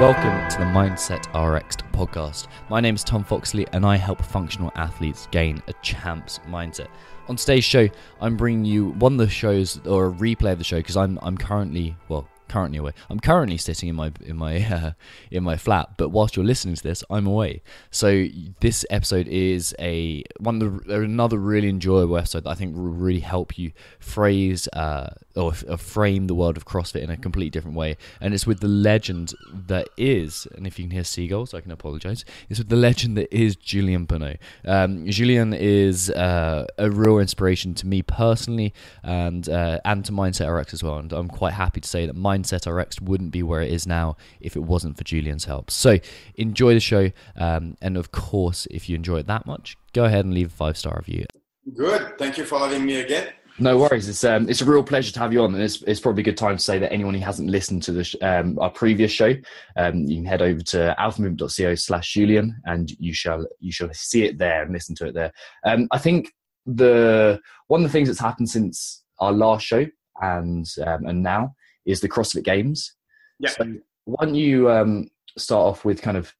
Welcome to the Mindset RX podcast. My name is Tom Foxley and I help functional athletes gain a champ's mindset. On today's show, I'm bringing you one of the shows or a replay of the show because I'm I'm currently well currently away. I'm currently sitting in my in my uh, in my flat, but whilst you're listening to this, I'm away. So this episode is a one of the, another really enjoyable episode that I think will really help you phrase uh, or, or frame the world of CrossFit in a completely different way. And it's with the legend that is, and if you can hear seagulls, I can apologize. It's with the legend that is Julien Pineau. Um, Julien is uh, a real inspiration to me personally, and uh, and to Mindset RX as well. And I'm quite happy to say that Mindset Mindset RX wouldn't be where it is now if it wasn't for Julien's help. So enjoy the show. Um, and of course, if you enjoy it that much, go ahead and leave a five star review. Good. Thank you for having me again. No worries. It's um, it's a real pleasure to have you on, and it's, it's probably a good time to say that anyone who hasn't listened to the sh- um, our previous show, um, you can head over to alphamovement.co slash Julien, and you shall you shall see it there and listen to it there. Um, I think the one of the things that's happened since our last show and um, and now is the CrossFit Games. Yeah. So why don't you um, start off with kind of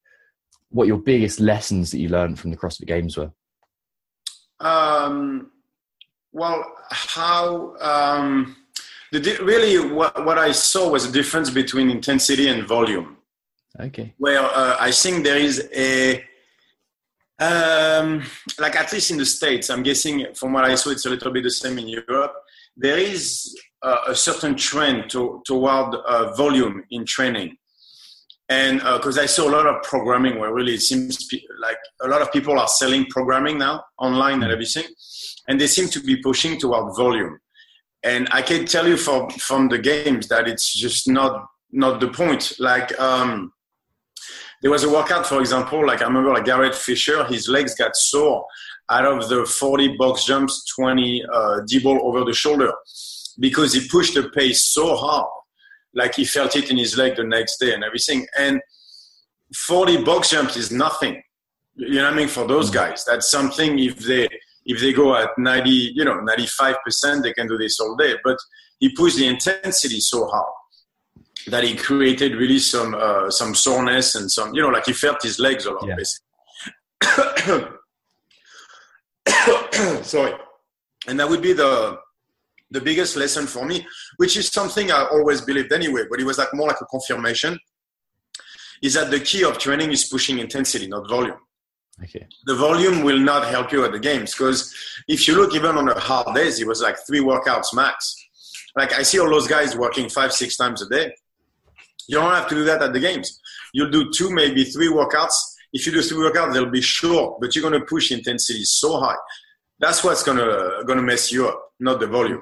what your biggest lessons that you learned from the CrossFit Games were? Um, well, how um, the really what, what I saw was a difference between intensity and volume. Okay. Well, uh, I think there is a um, like at least in the states, I'm guessing from what I saw, it's a little bit the same in Europe. There is uh, a certain trend to, toward uh, volume in training. And because uh, I saw a lot of programming where really it seems like a lot of people are selling programming now online and mm-hmm. everything, and they seem to be pushing toward volume. And I can tell you from from the games that it's just not not the point. Like um, there was a workout, for example, like I remember like Garrett Fisher, his legs got sore out of the 40 box jumps, 20 uh, D-ball over the shoulder because he pushed the pace so hard, like he felt it in his leg the next day and everything. And 40 box jumps is nothing. You know what I mean? For those mm. guys, that's something if they if they go at 90, you know, 95%, they can do this all day. But he pushed the intensity so hard that he created really some uh, some soreness and some, you know, like he felt his legs a lot, yeah. basically. Sorry. And that would be the the biggest lesson for me, which is something I always believed anyway, but it was like more like a confirmation, is that the key of training is pushing intensity, not volume. Okay. The volume will not help you at the games because if you look even on the hard days, it was like three workouts max. Like I see all those guys working five, six times a day. You don't have to do that at the games. You'll do two, maybe three workouts. If you do three workouts, they'll be short, but you're going to push intensity so high. That's what's going to going to mess you up not the volume.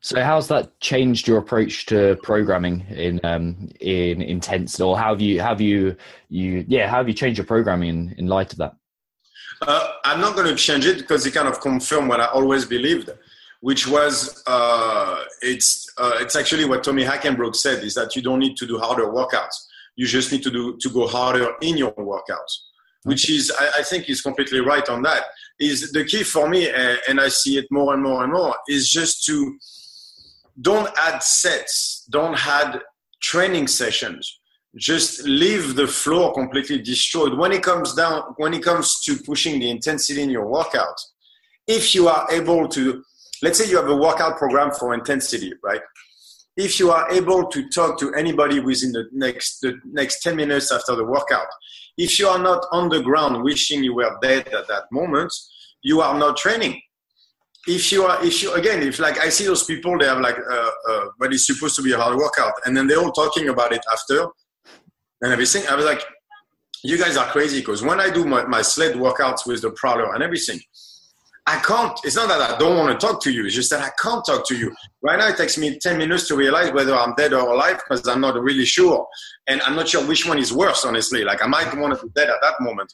So how's that changed your approach to programming in um, in intense, or how have you have you you yeah how have you changed your programming in, in light of that? Uh, I'm not going to change it because it kind of confirmed what I always believed, which was uh, it's uh, it's actually what Tommy Hackenbruck said is that you don't need to do harder workouts. You just need to do to go harder in your workouts, which is I, I think is completely right on that is the key for me, and I see it more and more and more, is just to don't add sets, don't add training sessions. Just leave the floor completely destroyed. When it comes down, when it comes to pushing the intensity in your workout, if you are able to, let's say you have a workout program for intensity, right? If you are able to talk to anybody within the next the next 10 minutes after the workout, if you are not on the ground wishing you were dead at that moment, you are not training. If you are, if you again, if like I see those people, they have like uh, uh, what is supposed to be a hard workout, and then they're all talking about it after and everything. I was like, you guys are crazy because when I do my, my sled workouts with the prowler and everything, I can't. It's not that I don't want to talk to you. It's just that I can't talk to you. Right now, it takes me 10 minutes to realize whether I'm dead or alive because I'm not really sure. And I'm not sure which one is worse, honestly. Like, I might want to be dead at that moment.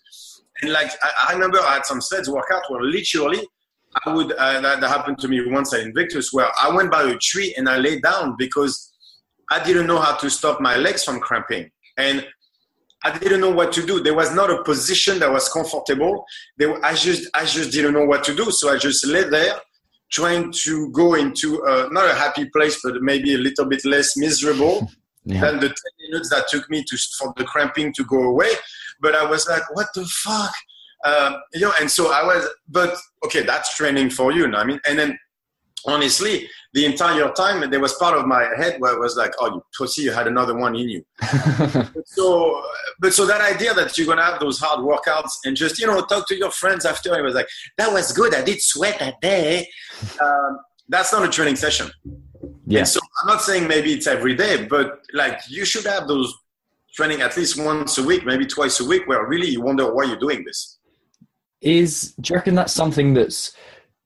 And, like, I, I remember I had some sleds workout where literally I would, uh, that, that happened to me once at Invictus, where I went by a tree and I lay down because I didn't know how to stop my legs from cramping. And I didn't know what to do. There was not a position that was comfortable. There, I just, I just didn't know what to do. So I just lay there, trying to go into a, not a happy place, but maybe a little bit less miserable. yeah. than the 10 minutes that took me to for the cramping to go away. But I was like, what the fuck? Um, you know, and so I was, but okay, that's training for you. I mean, and then honestly, the entire time there was part of my head where it was like, oh, you pussy, you had another one in you. so, but so that idea that you're gonna have those hard workouts and just you know talk to your friends after, it was like, that was good. I did sweat that day. Um, that's not a training session. Yeah. And so I'm not saying maybe it's every day, but like you should have those training at least once a week, maybe twice a week, where really you wonder why you're doing this. Is do you reckon that's something that's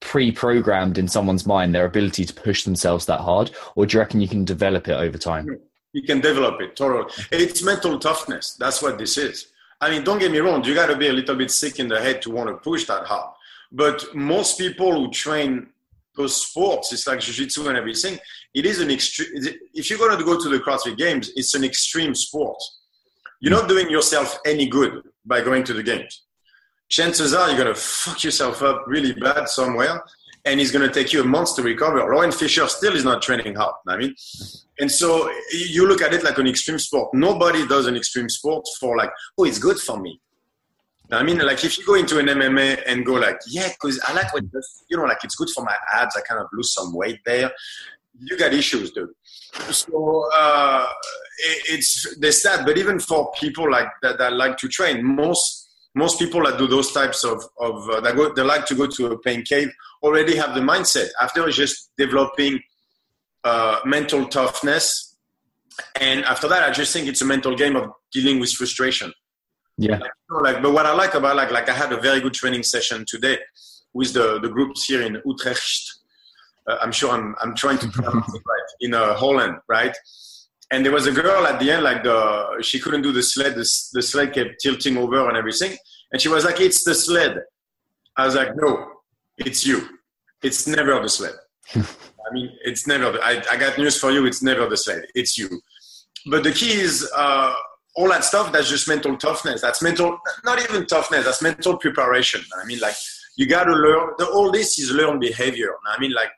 pre-programmed in someone's mind their ability to push themselves that hard, or do you reckon you can develop it over time? You can develop it totally. It's mental toughness. That's what this is. I mean, don't get me wrong. You got to be a little bit sick in the head to want to push that hard. But most people who train those sports, it's like jiu-jitsu and everything. It is an extreme. If you're going to go to the CrossFit Games, it's an extreme sport. You're not doing yourself any good by going to the games. Chances are you're going to fuck yourself up really bad somewhere, and it's going to take you a month to recover. Lauren Fisher still is not training hard. I mean, and so you look at it like an extreme sport. Nobody does an extreme sport for like, oh, it's good for me. I mean, like if you go into an MMA and go like, yeah, because I like what you know, like it's good for my abs. I kind of lose some weight there. You got issues, dude. So uh, it, it's there's that. But even for people like that that like to train, most most people that do those types of of uh, that go, they like to go to a pain cave already have the mindset after just developing uh, mental toughness. And after that, I just think it's a mental game of dealing with frustration yeah. Like, you know, like, but what I like about like like I had a very good training session today with the the groups here in Utrecht. Uh, I'm sure I'm I'm trying to pronounce it right in uh, Holland, right? And there was a girl at the end, like the she couldn't do the sled. The, the sled kept tilting over and everything, and she was like, "It's the sled." I was like, "No, it's you. It's never the sled." I mean, it's never. The, I, I got news for you. It's never the sled. It's you. But the key is. Uh, all that stuff that's just mental toughness that's mental not even toughness that's mental preparation i mean like you got to learn the, all this is learned behavior i mean like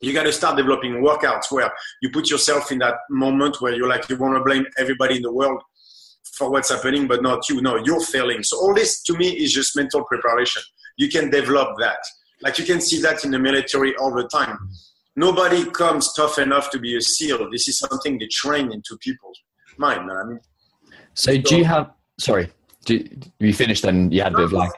you got to start developing workouts where you put yourself in that moment where you're like you want to blame everybody in the world for what's happening but not you no you're failing so all this to me is just mental preparation you can develop that like you can see that in the military all the time nobody comes tough enough to be a seal this is something they train into people's mind i mean so, do you have? Sorry, do you finish? Then you had a bit of lag.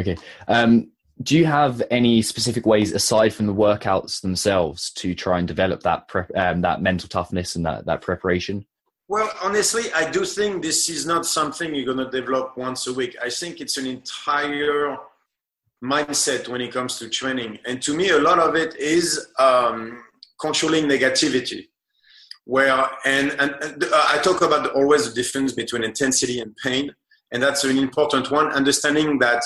Okay. Um, do you have any specific ways aside from the workouts themselves to try and develop that um, that mental toughness and that that preparation? Well, honestly, I do think this is not something you're going to develop once a week. I think it's an entire mindset when it comes to training, and to me, a lot of it is um, controlling negativity where and, and, and uh, i talk about always the difference between intensity and pain and that's an important one understanding that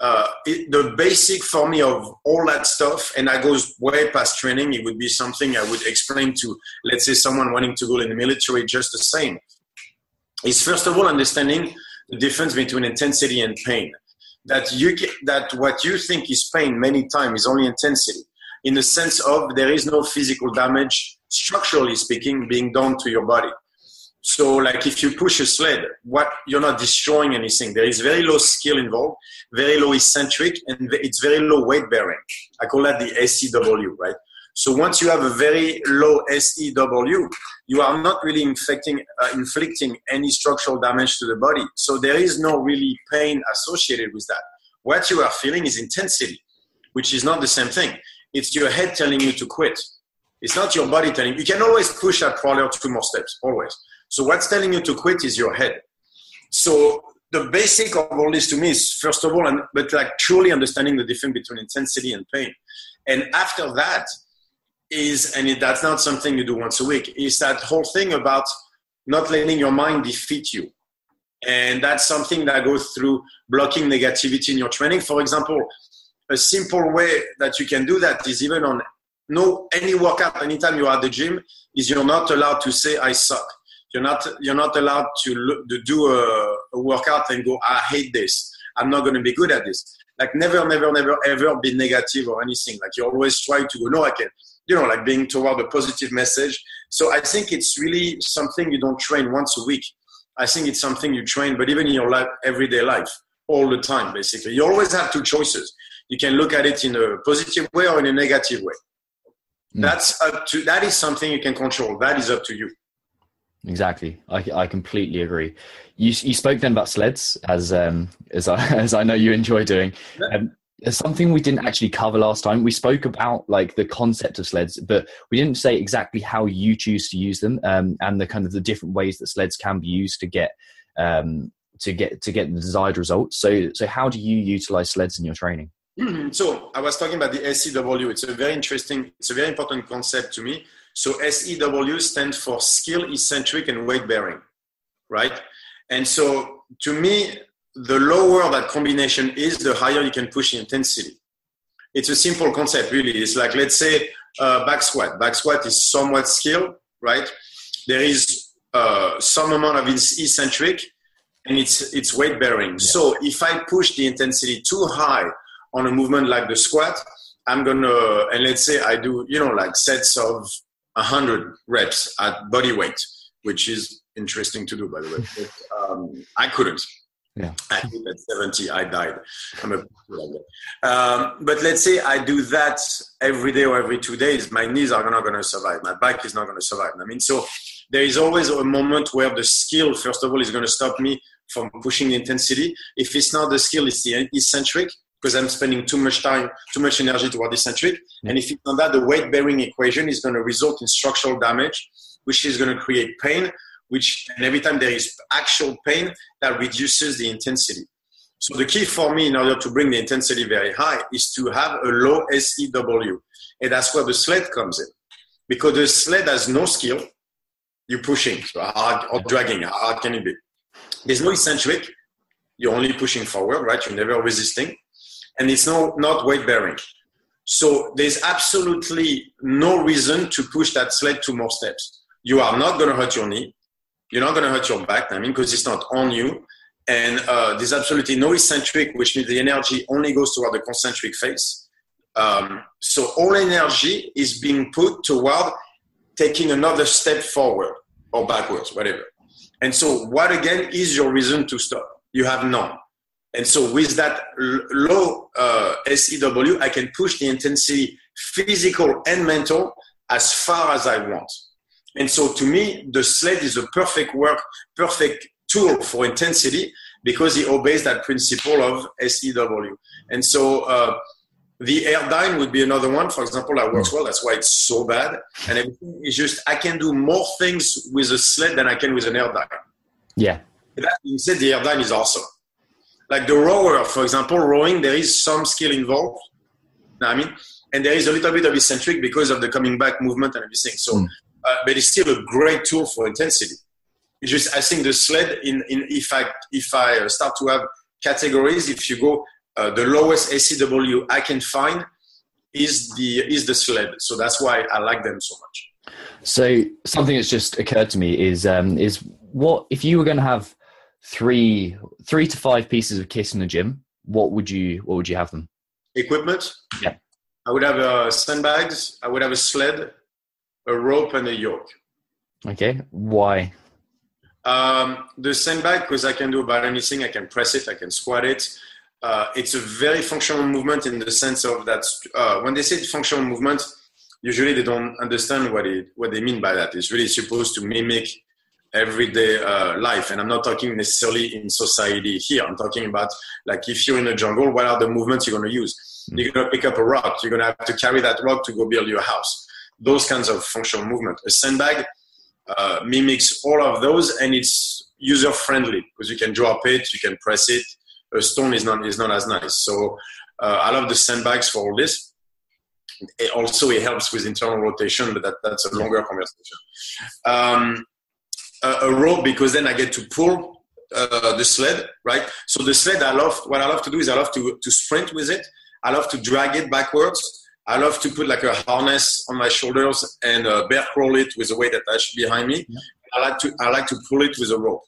uh, it, the basic for me of all that stuff and that goes way past training it would be something i would explain to let's say someone wanting to go in the military just the same. Is first of all understanding the difference between intensity and pain. That you that what you think is pain many times is only intensity. In the sense of there is no physical damage structurally speaking, being done to your body. So, like if you push a sled, what you're not destroying anything. There is very low skill involved, very low eccentric, and it's very low weight bearing. I call that the SEW, right? So once you have a very low SEW, you are not really infecting, uh, inflicting any structural damage to the body. So there is no really pain associated with that. What you are feeling is intensity, which is not the same thing. It's your head telling you to quit. It's not your body telling you. You can always push that prowler two more steps, always. So what's telling you to quit is your head. So the basic of all this to me is first of all, and but like truly understanding the difference between intensity and pain. And after that is, and it, that's not something you do once a week, is that whole thing about not letting your mind defeat you. And that's something that goes through blocking negativity in your training. For example, a simple way that you can do that is even on no any workout anytime you're at the gym is you're not allowed to say I suck. You're not you're not allowed to, to do a, a workout and go I hate this. I'm not going to be good at this. like never, never, never, ever be negative or anything. Like you always try to go, no, I can, you know, like being toward a positive message. So I think it's really something you don't train once a week. I think it's something you train, but even in your life, everyday life, all the time, basically. You always have two choices. You can look at it in a positive way or in a negative way. Mm. That's up to, that is something you can control. That is up to you. Exactly, I, I completely agree. You you spoke then about sleds, as um, as I as I know you enjoy doing. Um, something we didn't actually cover last time. We spoke about like the concept of sleds, but we didn't say exactly how you choose to use them, um, and the kind of the different ways that sleds can be used to get um, to get to get the desired results. So so how do you utilize sleds in your training? So I was talking about the SEW. It's a very interesting, it's a very important concept to me so SEW stands for skill, eccentric, and weight bearing, right? And so to me, the lower that combination is, the higher you can push the intensity. It's a simple concept, really. It's like, let's say, uh, back squat. Back squat is somewhat skill, right? There is uh, some amount of eccentric and it's, it's weight bearing. Yeah. So if I push the intensity too high on a movement like the squat, I'm gonna, and let's say I do, you know, like sets of 100 reps at body weight, which is interesting to do, by the way. But, um, I couldn't. Yeah. I at 70, I died. I'm a, um, but let's say I do that every day or every two days, my knees are not going to survive. My back is not going to survive. I mean, so there is always a moment where the skill, first of all, is going to stop me from pushing the intensity. If it's not the skill, it's the eccentric because I'm spending too much time, too much energy toward eccentric. And if it's not that, the weight bearing equation is going to result in structural damage, which is going to create pain, which, and every time there is actual pain, that reduces the intensity. So the key for me in order to bring the intensity very high is to have a low SEW. And that's where the sled comes in. Because the sled has no skill, you're pushing, so hard or dragging, how hard can it be? There's no eccentric, you're only pushing forward, right? You're never resisting and it's no, not weight bearing. So there's absolutely no reason to push that sled two more steps. You are not going to hurt your knee. You're not going to hurt your back, I mean, because it's not on you. And uh, there's absolutely no eccentric, which means the energy only goes toward the concentric phase. Um, so all energy is being put toward taking another step forward or backwards, whatever. And so, what again is your reason to stop? You have none. And so with that low uh, SEW, I can push the intensity, physical and mental, as far as I want. And so to me, the sled is a perfect work, perfect tool for intensity because it obeys that principle of SEW. And so uh, the Airdyne would be another one. For example, that works well. That's why it's so bad. And everything is just, I can do more things with a sled than I can with an Airdyne. Yeah. That being said, the Airdyne is awesome like the rower, for example, rowing, there is some skill involved. I mean, and there is a little bit of eccentric because of the coming back movement and everything. So, mm. uh, but it's still a great tool for intensity. It's just I think the sled in, in if I if I uh, start to have categories, if you go uh, the lowest SEW I can find is the is the sled. So that's why I like them so much. So something that's just occurred to me is um, is what if you were going to have three three to five pieces of kit in the gym, what would you what would you have them? Equipment. Yeah. I would have uh, sandbags. I would have a sled, a rope, and a yoke. Okay. Why? Um, the sandbag because I can do about anything. I can press it. I can squat it. Uh, it's a very functional movement in the sense of that uh, when they say functional movement, usually they don't understand what it what they mean by that. It's really supposed to mimic everyday uh, life. And i'm not talking necessarily in society here. I'm talking about like if you're in a jungle what are the movements you're going to use? Mm-hmm. you're going to pick up a rock. You're going to have to carry that rock to go build your house. Those kinds of functional movement. A sandbag uh, mimics all of those and it's user friendly because you can drop it you can press it. A stone is not is not as nice. So uh, i love the sandbags for all this. It also it helps with internal rotation but that, that's a longer conversation. Um, a rope because then I get to pull uh, the sled, right? So the sled, I love, what I love to do is I love to, to sprint with it. I love to drag it backwards. I love to put like a harness on my shoulders and uh, bear crawl it with a weight attached behind me. Yeah. I like to, I like to pull it with a rope.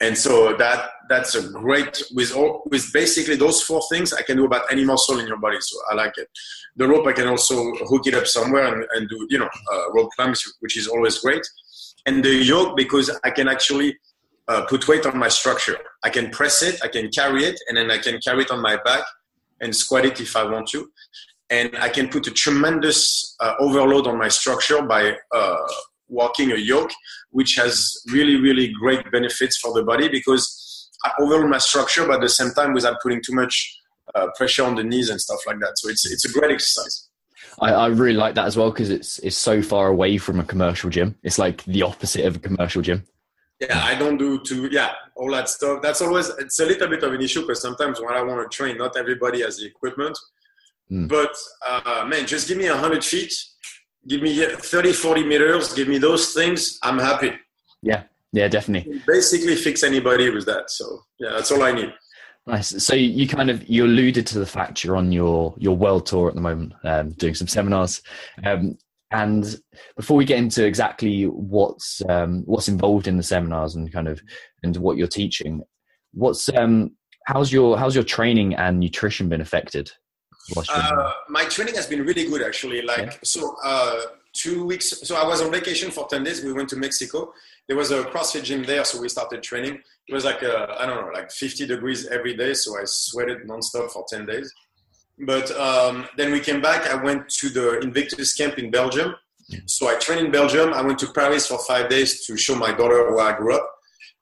And so that that's a great with all with basically those four things I can do about any muscle in your body. So I like it. The rope I can also hook it up somewhere and, and do you know uh, rope climbs, which is always great. And the yoke because I can actually uh, put weight on my structure. I can press it, I can carry it, and then I can carry it on my back and squat it if I want to. And I can put a tremendous uh, overload on my structure by uh, walking a yoke, which has really, really great benefits for the body because I overload my structure, but at the same time without putting too much uh, pressure on the knees and stuff like that. So it's it's a great exercise. I, I really like that as well because it's it's so far away from a commercial gym. It's like the opposite of a commercial gym. Yeah, I don't do too. Yeah, all that stuff. That's always it's a little bit of an issue because sometimes when I want to train, not everybody has the equipment. Mm. But uh, man, just give me a hundred feet give me 30, 40 meters, give me those things, I'm happy. Yeah, yeah, definitely. Basically, fix anybody with that. So yeah, that's all I need. Nice. So you kind of you alluded to the fact you're on your your world tour at the moment, um, doing some seminars. Um, and before we get into exactly what's um, what's involved in the seminars and kind of and what you're teaching, what's um, how's your how's your training and nutrition been affected uh, my training has been really good actually. Like yeah. so, uh, two weeks. So I was on vacation for ten days. We went to Mexico. There was a CrossFit gym there, so we started training. It was like uh, I don't know, like 50 degrees every day. So I sweated nonstop for 10 days. But um, then we came back. I went to the Invictus camp in Belgium. So I trained in Belgium. I went to Paris for five days to show my daughter where I grew up.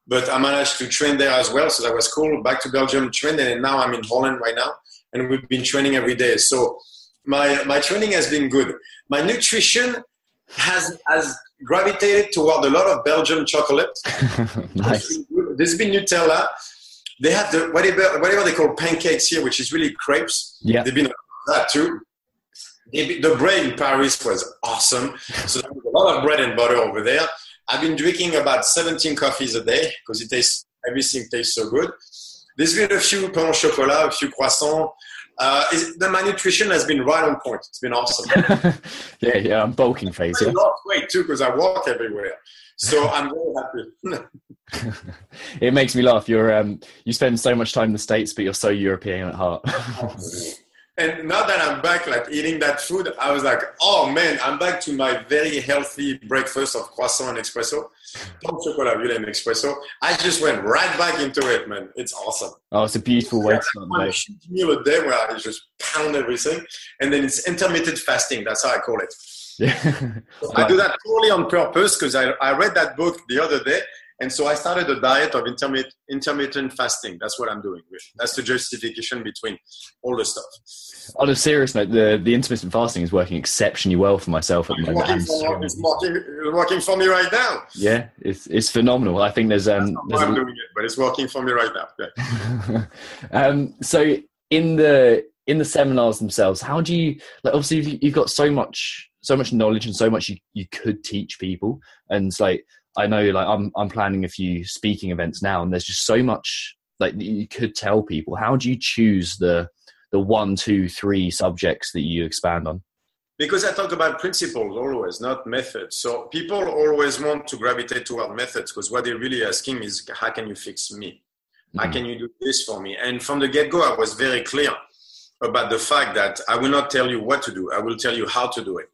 But I managed to train there as well, so that was cool. Back to Belgium, trained, and now I'm in Holland right now and we've been training every day. So my my training has been good. My nutrition has has gravitated toward a lot of Belgian chocolate. nice. There's been Nutella. They have the whatever whatever they call pancakes here, which is really crepes. Yeah. They've been that too. The bread in Paris was awesome. So there was a lot of bread and butter over there. I've been drinking about 17 coffees a day because it tastes everything tastes so good. There's been a few pain au chocolat, a few croissants. Uh, the malnutrition has been right on point. It's been awesome. yeah, yeah, I'm bulking phase. Yeah. lost weight too because I walk everywhere, so I'm very happy. it makes me laugh. You're um, you spend so much time in the states, but you're so European at heart. And now that I'm back, like eating that food, I was like, oh man, I'm back to my very healthy breakfast of croissant and espresso. Don't chocolate, really, an espresso. I just went right back into it, man. It's awesome. Oh, it's a beautiful way to start day. meal a day where I just pound everything, and then it's intermittent fasting. That's how I call it. Yeah. I do that purely on purpose because I, I read that book the other day and so I started a diet of intermittent, intermittent fasting. That's what I'm doing. That's the justification between all the stuff. On a serious note, the, the intermittent fasting is working exceptionally well for myself at the moment. Working for, it's, working, working for me right now. Yeah, it's, it's phenomenal. I think there's um. There's I'm a, doing it, but it's working for me right now. Yeah. um. So in the in the seminars themselves, how do you like? Obviously, you've got so much so much knowledge and so much you, you could teach people, and it's like I know like I'm I'm planning a few speaking events now, and there's just so much like you could tell people. How do you choose the the one, two, three subjects that you expand on? Because I talk about principles always, not methods. So people always want to gravitate toward methods because what they're really asking is, how can you fix me? How mm. can you do this for me? And from the get go, I was very clear about the fact that I will not tell you what to do. I will tell you how to do it.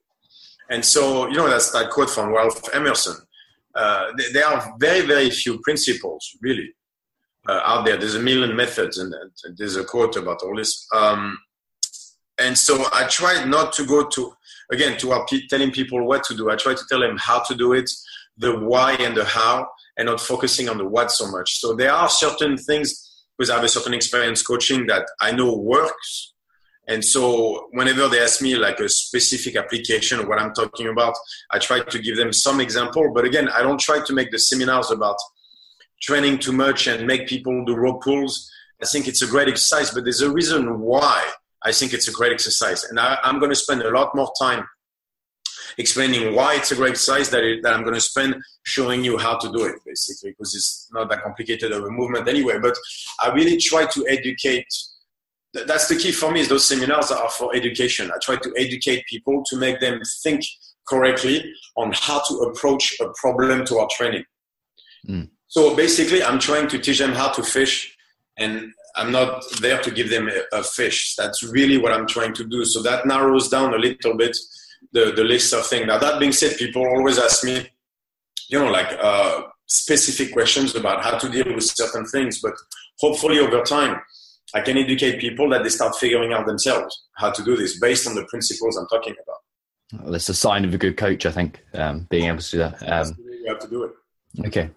And so, you know, that's that quote from Ralph Emerson uh, there are very, very few principles really uh, out there. There's a million methods, and, there's a quote about all this. Um, and so I try not to go to again to our, telling people what to do. I try to tell them how to do it, the why and the how, and not focusing on the what so much. So there are certain things because I have a certain experience coaching that I know works and so whenever they ask me like a specific application what I'm talking about, I try to give them some example. But again, I don't try to make the seminars about training too much and make people do rope pulls. I think it's a great exercise, but there's a reason why I think it's a great exercise. And I, am going to spend a lot more time explaining why it's a great exercise that, it, that I'm going to spend showing you how to do it, basically, because it's not that complicated of a movement anyway. But I really try to educate that's the key for me is those seminars are for education i try to educate people to make them think correctly on how to approach a problem to our training mm. So basically, I'm trying to teach them how to fish, and I'm not there to give them a, a, fish. That's really what I'm trying to do. So that narrows down a little bit the, the list of things. Now, that being said, people always ask me, you know, like uh, specific questions about how to deal with certain things. But hopefully, over time, I can educate people that they start figuring out themselves how to do this based on the principles I'm talking about. Well, it's a sign of a good coach, I think, um, being able to do that. Um, you have to do it. Okay.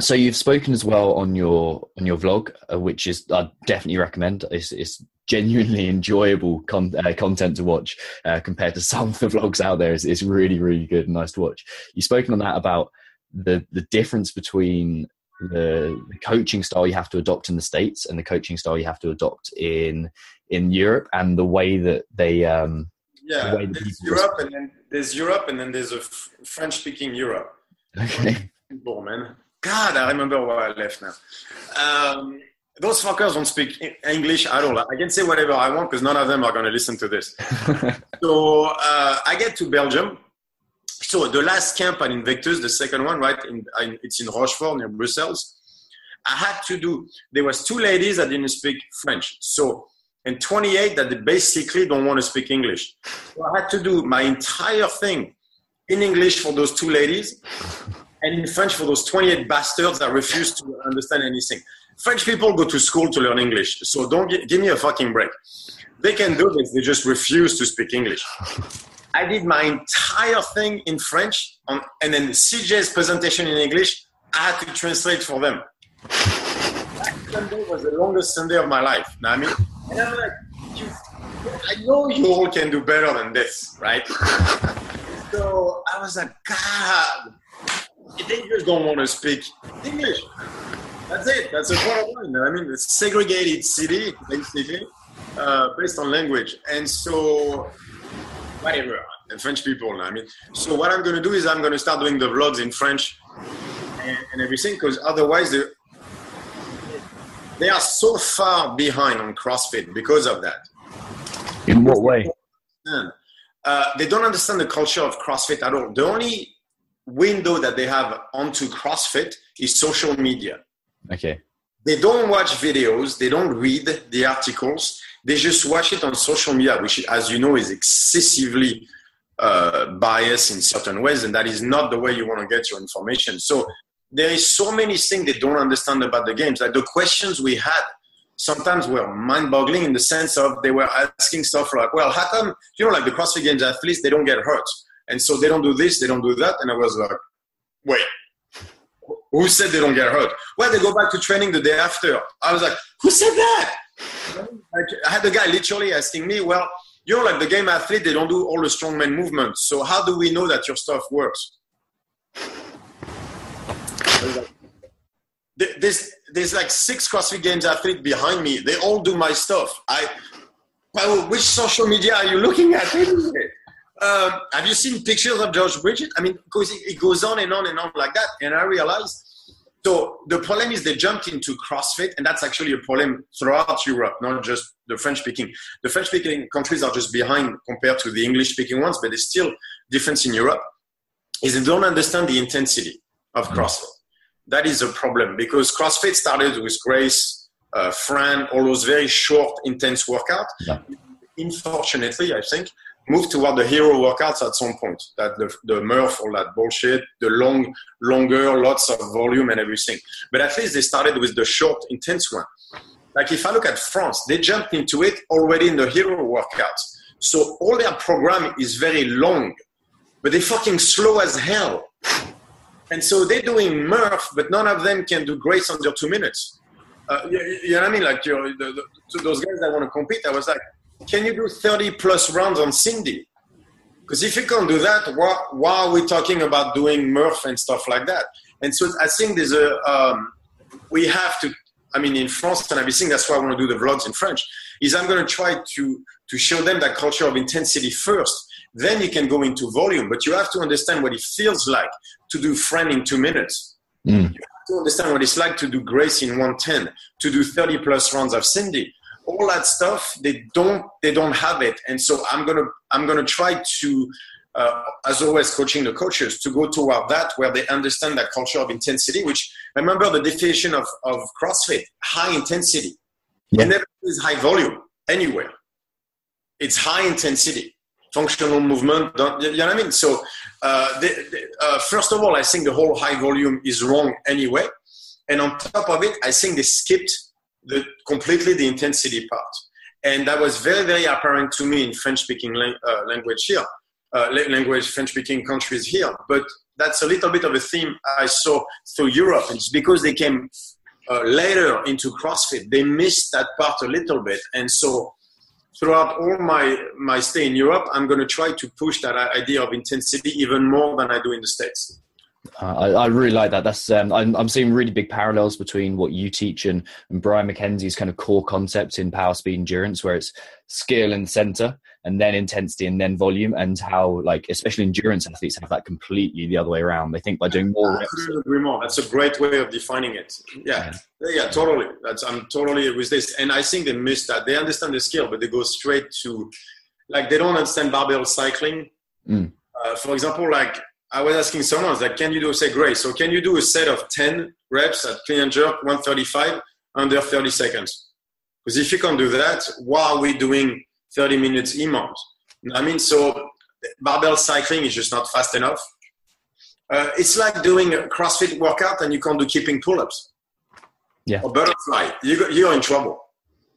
So you've spoken as well on your on your vlog, uh, which is I definitely recommend. It's, it's genuinely enjoyable con- uh, content to watch uh, compared to some of the vlogs out there. It's, it's really really good and nice to watch. You've spoken on that about the the difference between the, the coaching style you have to adopt in the states and the coaching style you have to adopt in in Europe and the way that they um, yeah the there's Europe and then there's Europe and then there's a f- French speaking Europe. Okay. Man. God, I remember why I left now. Um, those fuckers don't speak English at all. I can say whatever I want because none of them are going to listen to this. so uh, I get to Belgium. So the last camp at Invictus, the second one, right? In, in, it's in Rochefort near Brussels. I had to do. There was two ladies that didn't speak French. So and 28 that they basically don't want to speak English. So I had to do my entire thing in English for those two ladies and in French for those 28 bastards that refuse to understand anything. French people go to school to learn English, so don't give, give me a fucking break. They can do this, they just refuse to speak English. I did my entire thing in French, on, and then CJ's presentation in English, I had to translate for them. That Sunday was the longest Sunday of my life. Now, I mean, and I'm like, I know you all can do better than this, right? so I was like, God, they just don't want to speak English. That's it. That's the bottom line. I mean, it's segregated city, basically, uh, based on language. And so, whatever, the French people. I mean, so what I'm going to do is I'm going to start doing the vlogs in French and, and everything, because otherwise they they are so far behind on CrossFit because of that. In what way? Uh, they don't understand the culture of CrossFit at all. The only window that they have onto CrossFit is social media. Okay. They don't watch videos, they don't read the articles, they just watch it on social media, which, as you know, is excessively uh, biased in certain ways, and that is not the way you want to get your information. So there is so many things they don't understand about the games. Like the questions we had sometimes were mind-boggling in the sense of they were asking stuff like, "Well, how come you know, like the CrossFit Games athletes, they don't get hurt?" And so they don't do this, they don't do that. And I was like, wait, who said they don't get hurt? Well, they go back to training the day after. I was like, who said that? I had a guy literally asking me, well, you know, like the game athlete, they don't do all the strongman movements. So how do we know that your stuff works? There's, there's like six CrossFit Games athletes behind me. They all do my stuff. I, well, which social media are you looking at? Um, have you seen pictures of Josh Bridges? I mean, because it, goes on and on and on like that. And I realized, so the problem is they jumped into CrossFit, and that's actually a problem throughout Europe, not just the French speaking. The French speaking countries are just behind compared to the English speaking ones, but there's still difference in Europe. Is they don't understand the intensity of mm-hmm. CrossFit. That is a problem because CrossFit started with Grace, uh, Fran, all those very short, intense workouts. Yeah. Unfortunately, I think move toward the hero workouts at some point. That the, the Murph, all that bullshit, the long, longer, lots of volume and everything. But at least they started with the short, intense one. Like if I look at France, they jumped into it already in the hero workouts. So all their program is very long, but they're fucking slow as hell. And so they're doing Murph, but none of them can do grace under two minutes. Uh, you, you, know what I mean? Like the, the, those guys that want to compete, I was like, can you do 30 plus rounds on Cindy? Because if you can't do that, why, why, are we talking about doing Murph and stuff like that? And so I think there's a, um, we have to, I mean, in France and I everything, that's why I want to do the vlogs in French, is I'm going to try to, to show them that culture of intensity first. Then you can go into volume, but you have to understand what it feels like to do Fran in two minutes. Mm. You have to understand what it's like to do Grace in 110, to do 30 plus rounds of Cindy all that stuff they don't they don't have it and so i'm gonna i'm gonna try to uh, as always, coaching the coaches to go toward that where they understand that culture of intensity, which remember the definition of, of CrossFit high intensity. Yeah. It never is high volume anywhere. It's high intensity, functional movement. you know what I mean? So, uh, the, the, uh, first of all, I think the whole high volume is wrong anyway. And on top of it, I think they skipped the, completely the intensity part. And that was very, very apparent to me in French speaking uh, language here uh, language French speaking countries here. But that's a little bit of a theme I saw through Europe. It's because they came uh, later into CrossFit, they missed that part a little bit. And so throughout all my, my stay in Europe, I'm going to try to push that idea of intensity even more than I do in the States. Uh, I, I, really like that. That's um, I'm, I'm, seeing really big parallels between what you teach and, and Brian McKenzie's kind of core concept in power, speed, endurance, where it's skill and center and then intensity and then volume, and how like especially endurance athletes have that completely the other way around. They think by doing more. I couldn't agree more. That's a great way of defining it. Yeah, yeah, yeah totally. That's I'm totally with this, and I think they miss that. They understand the skill, but they go straight to like they don't understand barbell cycling. Mm. Uh, for example, like I was asking someone, like, can you do, say, great, so can you do a set of 10 reps at clean and jerk 135 under 30 seconds? Because if you can't do that, why are we doing 30 minutes EMOMs? I mean, so barbell cycling is just not fast enough. Uh, it's like doing a CrossFit workout and you can't do kipping pull-ups. Yeah. Or butterfly. You, you're in trouble.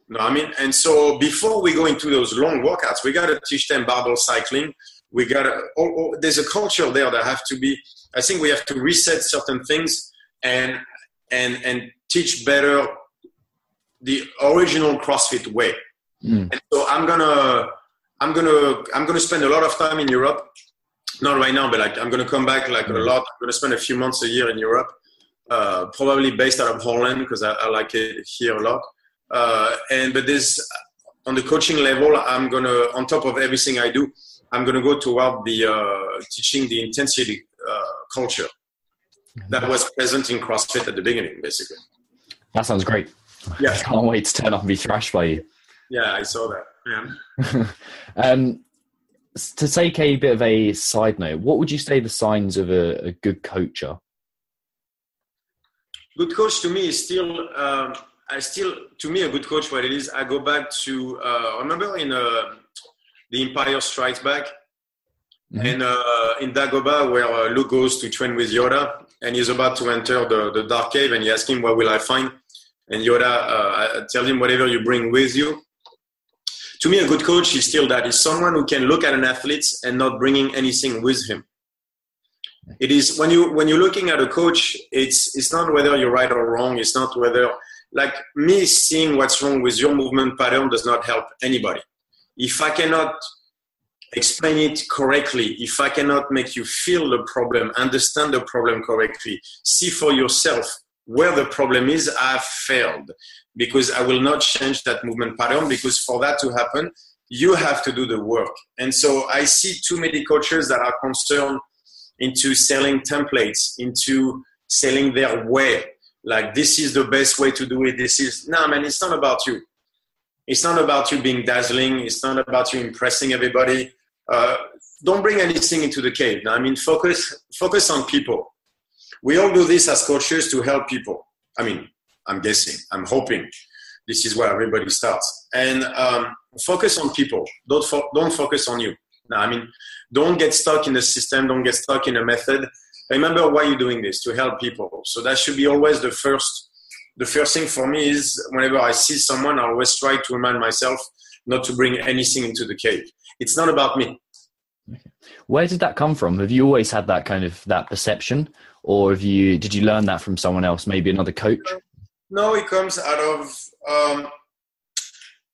No, I mean, and so before we go into those long workouts, we got to teach them barbell cycling we got to, oh, oh, there's a culture there that have to be i think we have to reset certain things and and and teach better the original crossfit way. Mm. and so i'm gonna i'm gonna i'm gonna spend a lot of time in europe. Not right now but like i'm gonna come back like a lot. I'm gonna spend a few months a year in europe uh, probably based out of holland because I, I, like it here a lot. Uh, and but this on the coaching level i'm gonna on top of everything i do I'm going to go toward the uh, teaching the intensity uh, culture that was present in CrossFit at the beginning, basically. That sounds great. Yeah. I can't wait to turn up and be thrashed by you. Yeah, I saw that. Yeah. um, to take a bit of a side note, what would you say the signs of a, a good coach are? Good coach to me is still, um, I still, to me, a good coach, what it is, I go back to, uh, remember in uh, the Empire Strikes Back. Mm-hmm. And uh, in Dagobah, where uh, Luke goes to train with Yoda, and he's about to enter the, the dark cave, and he asks him, "What will I find?" And Yoda uh, tells him, "Whatever you bring with you." To me, a good coach is still that: is someone who can look at an athlete and not bringing anything with him. It is when you when you're looking at a coach, it's it's not whether you're right or wrong. It's not whether like me seeing what's wrong with your movement pattern does not help anybody if I cannot explain it correctly, if I cannot make you feel the problem, understand the problem correctly, see for yourself where the problem is, I've failed because I will not change that movement pattern because for that to happen, you have to do the work. And so I see too many coaches that are concerned into selling templates, into selling their way. Like this is the best way to do it. This is no man, it's not about you it's not about you being dazzling. It's not about you impressing everybody. Uh, don't bring anything into the cave. I mean, focus focus on people. We all do this as coaches to help people. I mean, I'm guessing. I'm hoping this is where everybody starts. And um, focus on people. Don't fo- don't focus on you. Now, I mean, don't get stuck in the system. Don't get stuck in a method. Remember why you're doing this to help people. So that should be always the first the first thing for me is whenever I see someone, I always try to remind myself not to bring anything into the cave. It's not about me. Where did that come from? Have you always had that kind of that perception, or have you did you learn that from someone else, maybe another coach? No, it comes out of. Um,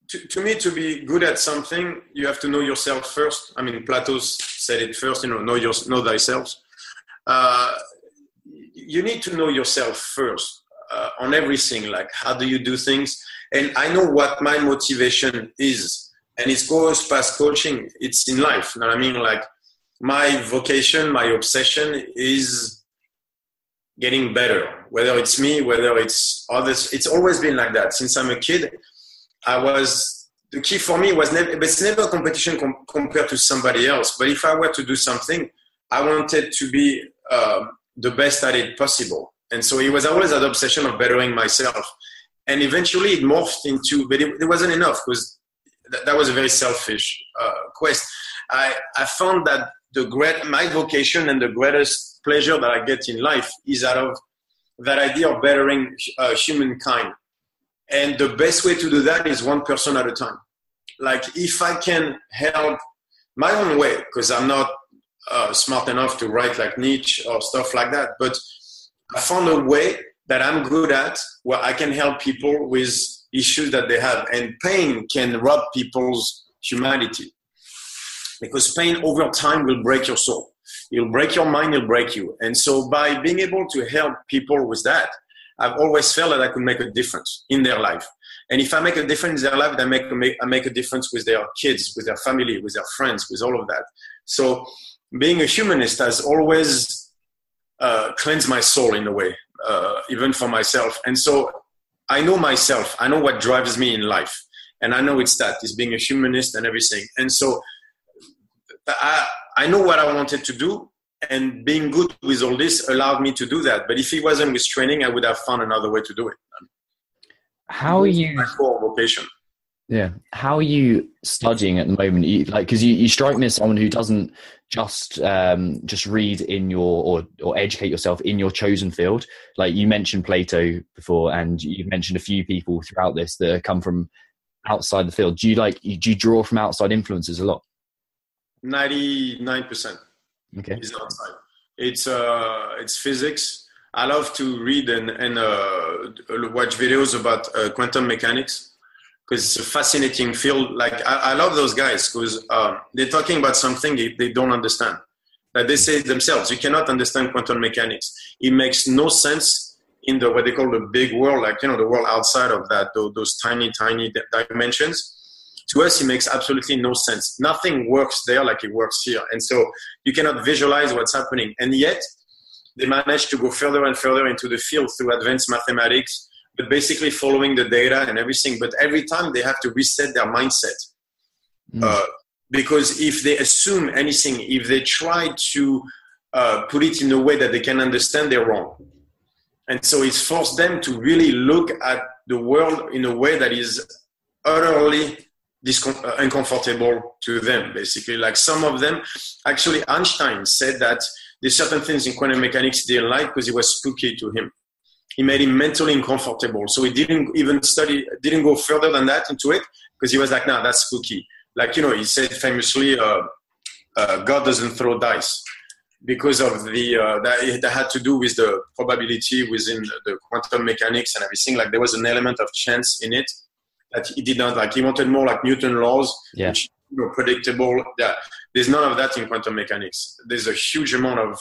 to, to me, to be good at something, you have to know yourself first. I mean, Plato said it first. You know, know your know thyself. Uh, you need to know yourself first uh, on everything like how do you do things? And i know what my motivation is and it goes past coaching. It's in life you know what i mean? Like my vocation my obsession is getting better whether it's me whether it's others. It's always been like that. Since i'm a kid i was the key for me was never, it's never a competition com- compared to somebody else. But if I were to do something, I wanted to be um, the best at it possible. And so it was always that obsession of bettering myself. And eventually it morphed into, but it, it wasn't enough because th- that was a very selfish uh, quest. I, I found that the great, my vocation and the greatest pleasure that I get in life is out of that idea of bettering uh, humankind. And the best way to do that is one person at a time. Like if I can help my own way, because I'm not uh, smart enough to write like Nietzsche or stuff like that, but I found a way that I'm good at where I can help people with issues that they have. And pain can rob people's humanity because pain over time will break your soul. It'll break your mind, it'll break you. And so by being able to help people with that, I've always felt that I could make a difference in their life. And if I make a difference in their life, I make, I make a difference with their kids, with their family, with their friends, with all of that. So being a humanist has always uh, cleansed my soul in a way, uh, even for myself. And so I know myself. I know what drives me in life. And I know it's that, it's being a humanist and everything. And so I, I know what I wanted to do, and being good with all this allowed me to do that. But if it wasn't with training, I would have found another way to do it. How are you? My core vocation. Yeah. How are you studying at the moment? You, like, because you, you strike me as someone who doesn't just um, just read in your or or educate yourself in your chosen field. Like you mentioned Plato before, and you mentioned a few people throughout this that come from outside the field. Do you like? Do you draw from outside influences a lot? 99% okay. is outside. It's, uh, it's physics. I love to read and, and uh, watch videos about uh, quantum mechanics because it's a fascinating field. Like, I, I love those guys because uh, they're talking about something they, they don't understand. Like they say themselves, you cannot understand quantum mechanics. It makes no sense in the what they call the big world, like you know the world outside of that, those, those tiny, tiny dimensions to us it makes absolutely no sense nothing works there like it works here and so you cannot visualize what's happening and yet they manage to go further and further into the field through advanced mathematics but basically following the data and everything but every time they have to reset their mindset mm. uh, because if they assume anything if they try to uh, put it in a way that they can understand they're wrong and so it's forced them to really look at the world in a way that is utterly discom- uh, uncomfortable to them, basically. Like some of them, actually, Einstein said that there's certain things in quantum mechanics he didn't like because it was spooky to him. He made him mentally uncomfortable. So he didn't even study, didn't go further than that into it because he was like, nah, that's spooky. Like, you know, he said famously, uh, uh, God doesn't throw dice because of the uh, that, that had to do with the probability within the quantum mechanics and everything. Like there was an element of chance in it that he did not like. He wanted more like Newton laws, yeah. which you know, predictable. Yeah, there's none of that in quantum mechanics. There's a huge amount of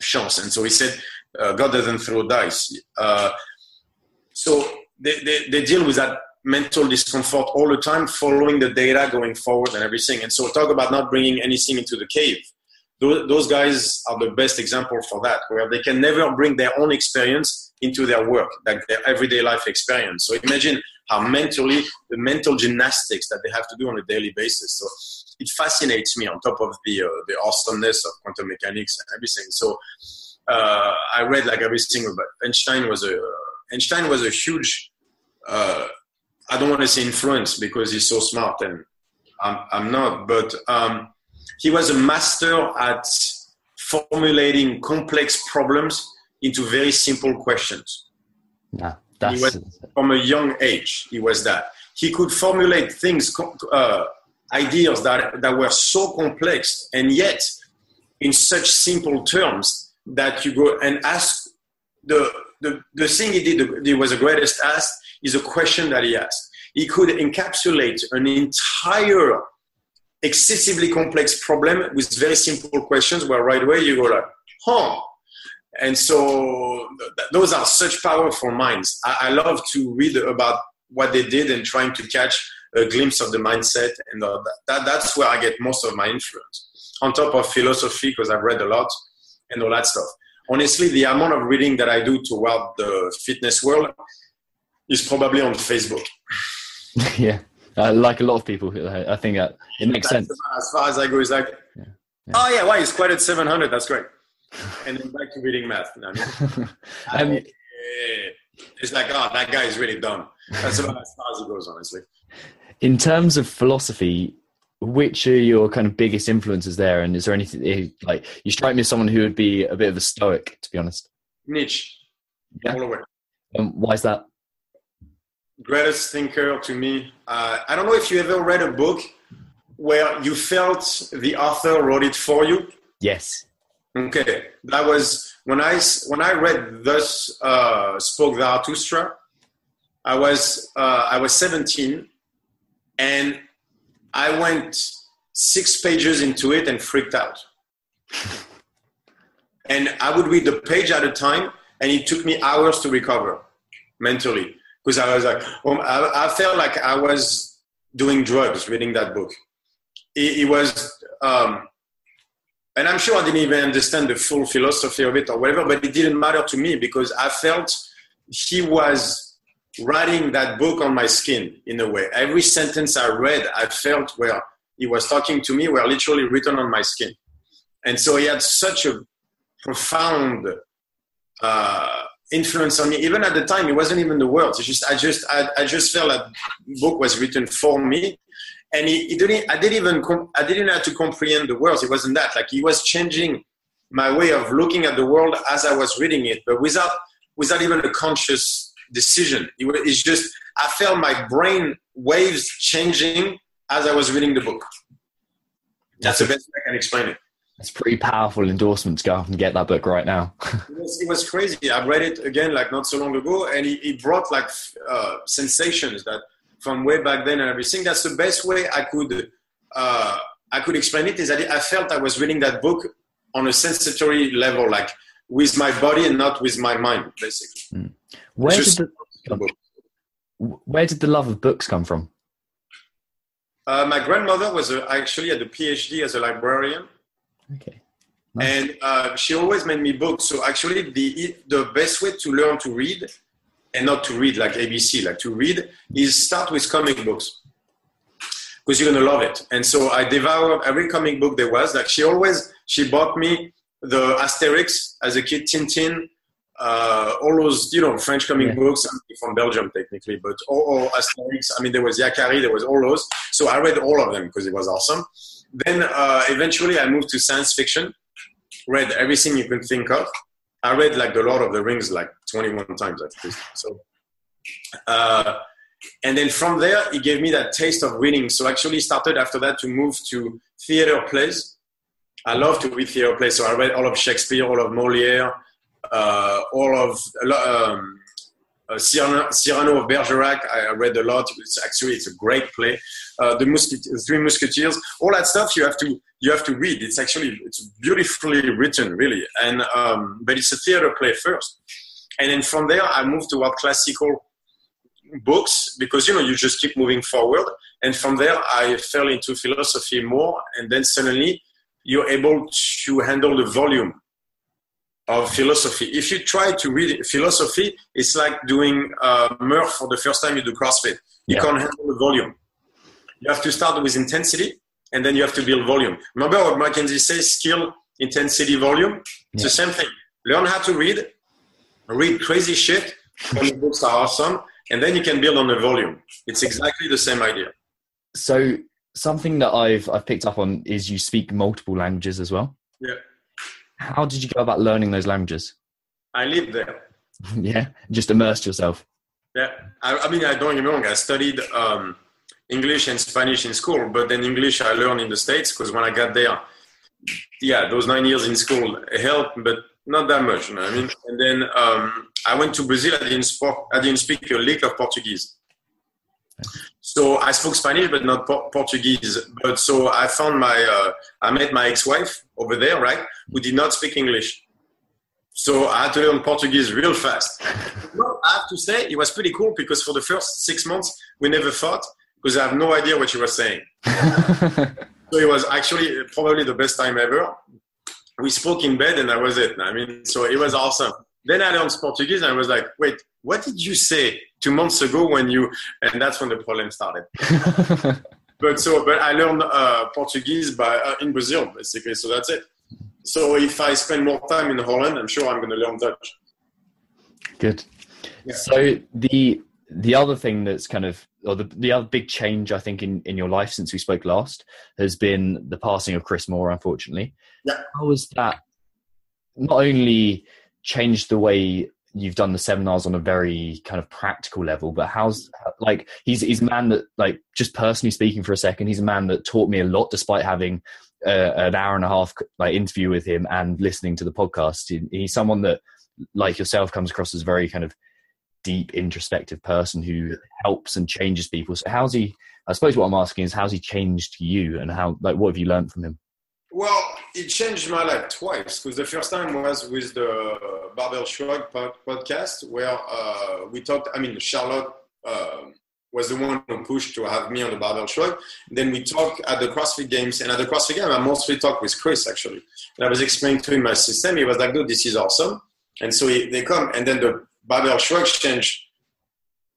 chance, and so he said uh, God doesn't throw dice. Uh, so they, they, they deal with that mental discomfort all the time, following the data, going forward, and everything. And so talk about not bringing anything into the cave. Those, those guys are the best example for that, where they can never bring their own experience into their work, like their everyday life experience. So imagine how mentally the mental gymnastics that they have to do on a daily basis. So it fascinates me on top of the uh, the awesomeness of quantum mechanics and everything. So uh, I read like everything about Einstein was a Einstein was a huge. Uh, I don't want to say influence because he's so smart and I'm, I'm not, but um, he was a master at formulating complex problems into very simple questions. Yeah. That's... Was, from a young age, he was that. He could formulate things, uh, ideas that, that were so complex and yet in such simple terms that you go and ask the, the, the thing he did, was the greatest ask is a question that he asked. He could encapsulate an entire excessively complex problem with very simple questions where right away you go like, huh, and so th- those are such powerful minds. I-, I love to read about what they did and trying to catch a glimpse of the mindset, and that, that's where I get most of my influence. On top of philosophy, because I've read a lot and all that stuff. Honestly, the amount of reading that I do toward the fitness world is probably on Facebook. yeah, Uh, like a lot of people, I think that it makes That's sense. As far as I go, it's like, Yeah. oh yeah, why he's quite at 700. That's great. And then back to reading math. You know I mean? Um, it's like, oh, that guy is really dumb. That's about as far as it goes, honestly. in terms of philosophy, which are your kind of biggest influences there? And is there anything eh, like you strike me as someone who would be a bit of a stoic, to be honest? Nietzsche, Yeah. all the way. Um, why is that? greatest thinker to me. Uh, I don't know if you ever read a book where you felt the author wrote it for you. Yes. Okay, that was when I when I read Thus uh, Spoke the Zarathustra. I was uh, I was 17, and I went six pages into it and freaked out. and I would read the page at a time, and it took me hours to recover mentally because I was like, um, I, I felt like I was doing drugs reading that book. It, it was. Um, and I'm sure I didn't even understand the full philosophy of it or whatever, but it didn't matter to me because I felt he was writing that book on my skin in a way. Every sentence I read, I felt where he was talking to me were literally written on my skin. And so he had such a profound uh, influence on me. Even at the time, it wasn't even the words. It's just I just I, I just felt that book was written for me and he, he didn't i didn't even i didn't have to comprehend the words it wasn't that like he was changing my way of looking at the world as i was reading it but without without even a conscious decision it was, it's just i felt my brain waves changing as i was reading the book that's the best way i can explain it It's pretty powerful endorsement to go out and get that book right now. it was, it was crazy i read it again like not so long ago and he, he brought like uh, sensations that from way back then and everything. That's the best way I could uh, I could explain it. Is that I felt I was reading that book on a sensory level, like with my body and not with my mind, basically. Where did the where did the love of books come from? Uh, my grandmother was a, actually at a PhD as a librarian, Okay. Nice. and uh, she always made me books. So actually, the the best way to learn to read, and not to read like ABC, like to read, is start with comic books. Because you're gonna love it. And so I devoured every comic book there was. Like she always, she bought me the Asterix as a kid, Tintin, uh, all those you know French comic Yeah. books from Belgium technically, but all, all Asterix. I mean, there was Yakari, there was all those. So I read all of them because it was awesome. Then uh, eventually I moved to science fiction, read everything you can think of. I read like the Lord of the Rings like 21 times at least. So, uh, and then from there, it gave me that taste of reading. So actually started after that to move to theater plays. I love to read theater plays. So I read all of Shakespeare, all of Molière, uh, all of um, uh, Cyrano, of Bergerac. I I read a lot. It's actually it's a great play. Uh, the Musket- Three Musketeers, all that stuff you have to you have to read. It's actually it's beautifully written, really. And um, but it's a theater play first, and then from there I moved toward classical books because you know you just keep moving forward. And from there I fell into philosophy more, and then suddenly you're able to handle the volume of philosophy. If you try to read philosophy, it's like doing uh, Murph for the first time you do CrossFit. You Yeah. can't handle the volume. You have to start with intensity, and then you have to build volume. Remember what Mackenzie says: skill, intensity, volume. It's the same thing. Learn how to read, read crazy shit. Comic books are awesome, and then you can build on the volume. It's exactly the same idea. So something that I've I've picked up on is you speak multiple languages as well. Yeah, How did you go about learning those languages? I live there. yeah, just immersed yourself. Yeah, I, I mean, I don't get me wrong. I studied um, English and Spanish in school, but then English I learned in the States because when I got there, yeah, those nine years in school helped, but not that much. You know I mean? And then um, I went to Brazil. I didn't, speak, I didn't speak a lick of Portuguese. So I spoke Spanish, but not Por- Portuguese. But so I found my, uh, I met my ex-wife over there, right, who did not speak English. So I had to learn Portuguese real fast. Well, I have to say it was pretty cool because for the first six months we never fought because I have no idea what she was saying. So it was actually probably the best time ever. We spoke in bed and that was it. I mean, so it was awesome. Then I learned Portuguese, and I was like, wait, what did you say two months ago when you? And that's when the problem started. but so, but I learned uh, Portuguese by uh, in Brazil basically. So that's it. So if I spend more time in Holland, I'm sure I'm going to learn Dutch. Good. Yeah. So the the other thing that's kind of or the, the other big change I think in, in your life since we spoke last has been the passing of Chris Moore, unfortunately. Yeah. How was that not only changed the way you've done the seminars on a very kind of practical level, but how's like he's he's a man that like just personally speaking for a second, he's a man that taught me a lot despite having uh, an hour and a half like interview with him and listening to the podcast. He's someone that like yourself comes across as a very kind of deep introspective person who helps and changes people so how's he i suppose what i'm asking is how's he changed you and how like what have you learned from him well it changed my life twice because the first time was with the barbell shrug podcast where uh, we talked i mean charlotte uh, was the one who pushed to have me on the barbell shrug. Then we talked at the CrossFit Games, and at the CrossFit Games, I mostly talked with Chris actually. And I was explaining to him my system. He was like, "Dude, this is awesome." And so he, they come, and then the barbell shrug changed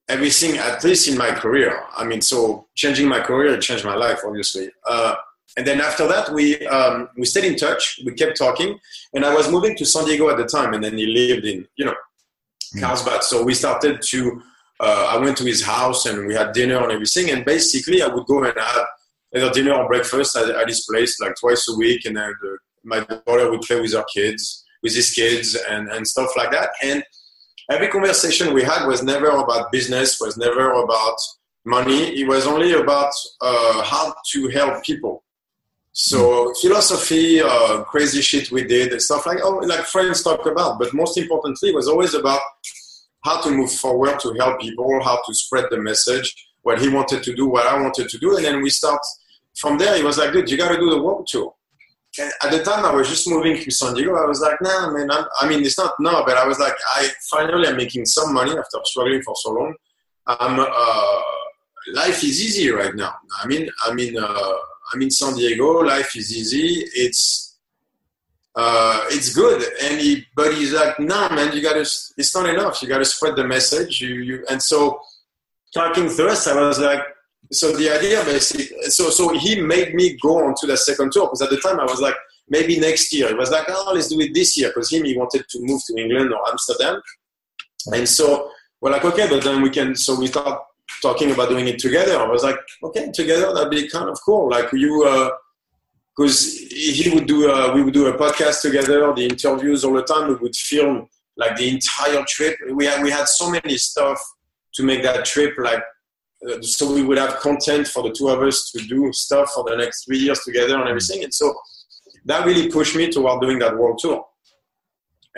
everything, at least in my career. I mean, so changing my career changed my life, obviously. Uh, and then after that, we um, we stayed in touch. We kept talking, and I was moving to San Diego at the time, and then he lived in you know mm. Carlsbad. So we started to. Uh, I went to his house, and we had dinner and everything. And basically, I would go and have either dinner or breakfast at, at his place like twice a week, and then the, my daughter would play with her kids, with his kids, and and stuff like that. And every conversation we had was never about business, was never about money. It was only about uh, how to help people. So mm. philosophy, uh, crazy shit we did, and stuff like oh, like friends talk about. But most importantly, it was always about how to move forward to help people, how to spread the message, what he wanted to do, what I wanted to do, and then we start from there. He was like, "Dude, you got to do the world tour." at the time I was just moving to San Diego. I was like, nah, man. I'm, i mean, it's not no, but I was like, I finally am making some money after struggling for so long. I'm, uh, life is easy right now. I mean, I mean, uh, I'm in San Diego. Life is easy. It's, uh, it's good. And but he's like, nah, man, you gotta. It's not enough. You gotta spread the message. You, you, and so talking first, I was like, so the idea basically, so so he made me go on to the second tour because at the time I was like, maybe next year. He was like, oh, let's do it this year because him he wanted to move to England or Amsterdam, and so we're like, okay, but then we can. So we start talking about doing it together. I was like, okay, together that'd be kind of cool. Like you. because uh, he would do, a, we would do a podcast together, the interviews all the time. We would film like the entire trip. We had we had so many stuff to make that trip like uh, so we would have content for the two of us to do stuff for the next three years together and everything. And so that really pushed me toward doing that world tour.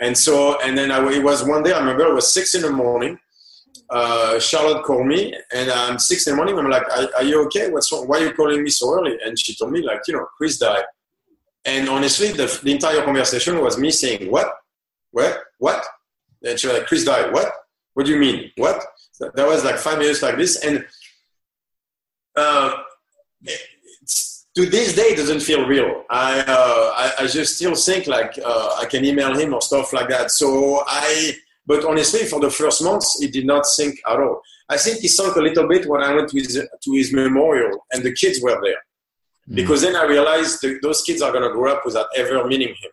And so, and then I, it was one day, I remember it was six in the morning. Uh, Charlotte called me and I'm six in the morning. I'm like, are, are, you okay? What's wrong? Why are you calling me so early? And she told me like, you know, Chris died. And honestly, the, the entire conversation was me saying, what? What? What? And she was like, Chris died. What? What do you mean? What? that was like five minutes like this and uh, to this day it doesn't feel real i uh, I, I, just still think like uh, i can email him or stuff like that so i but honestly for the first months it did not sink at all i think he sunk a little bit when i went to his, to his memorial and the kids were there mm. because then i realized that those kids are going to grow up without ever meeting him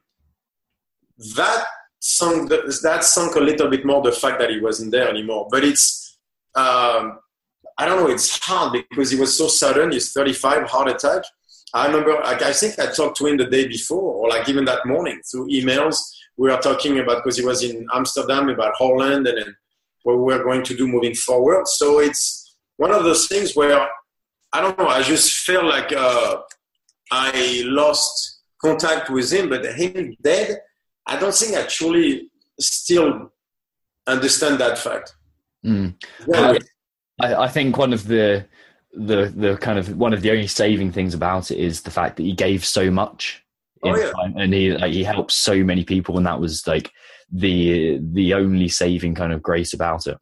that sunk that sunk a little bit more the fact that he wasn't there anymore but it's um, I don't know, it's hard because he was so sudden. He's 35, heart attack. I remember, like, I think I talked to him the day before, or like even that morning through emails. We were talking about because he was in Amsterdam about Holland and then what we were going to do moving forward. So it's one of those things where I don't know. I just feel like uh, I lost contact with him, but him dead. I don't think I truly still understand that fact. Mm. I, I think one of the the the kind of one of the only saving things about it is the fact that he gave so much oh, yeah. and he like he helped so many people and that was like the the only saving kind of grace about it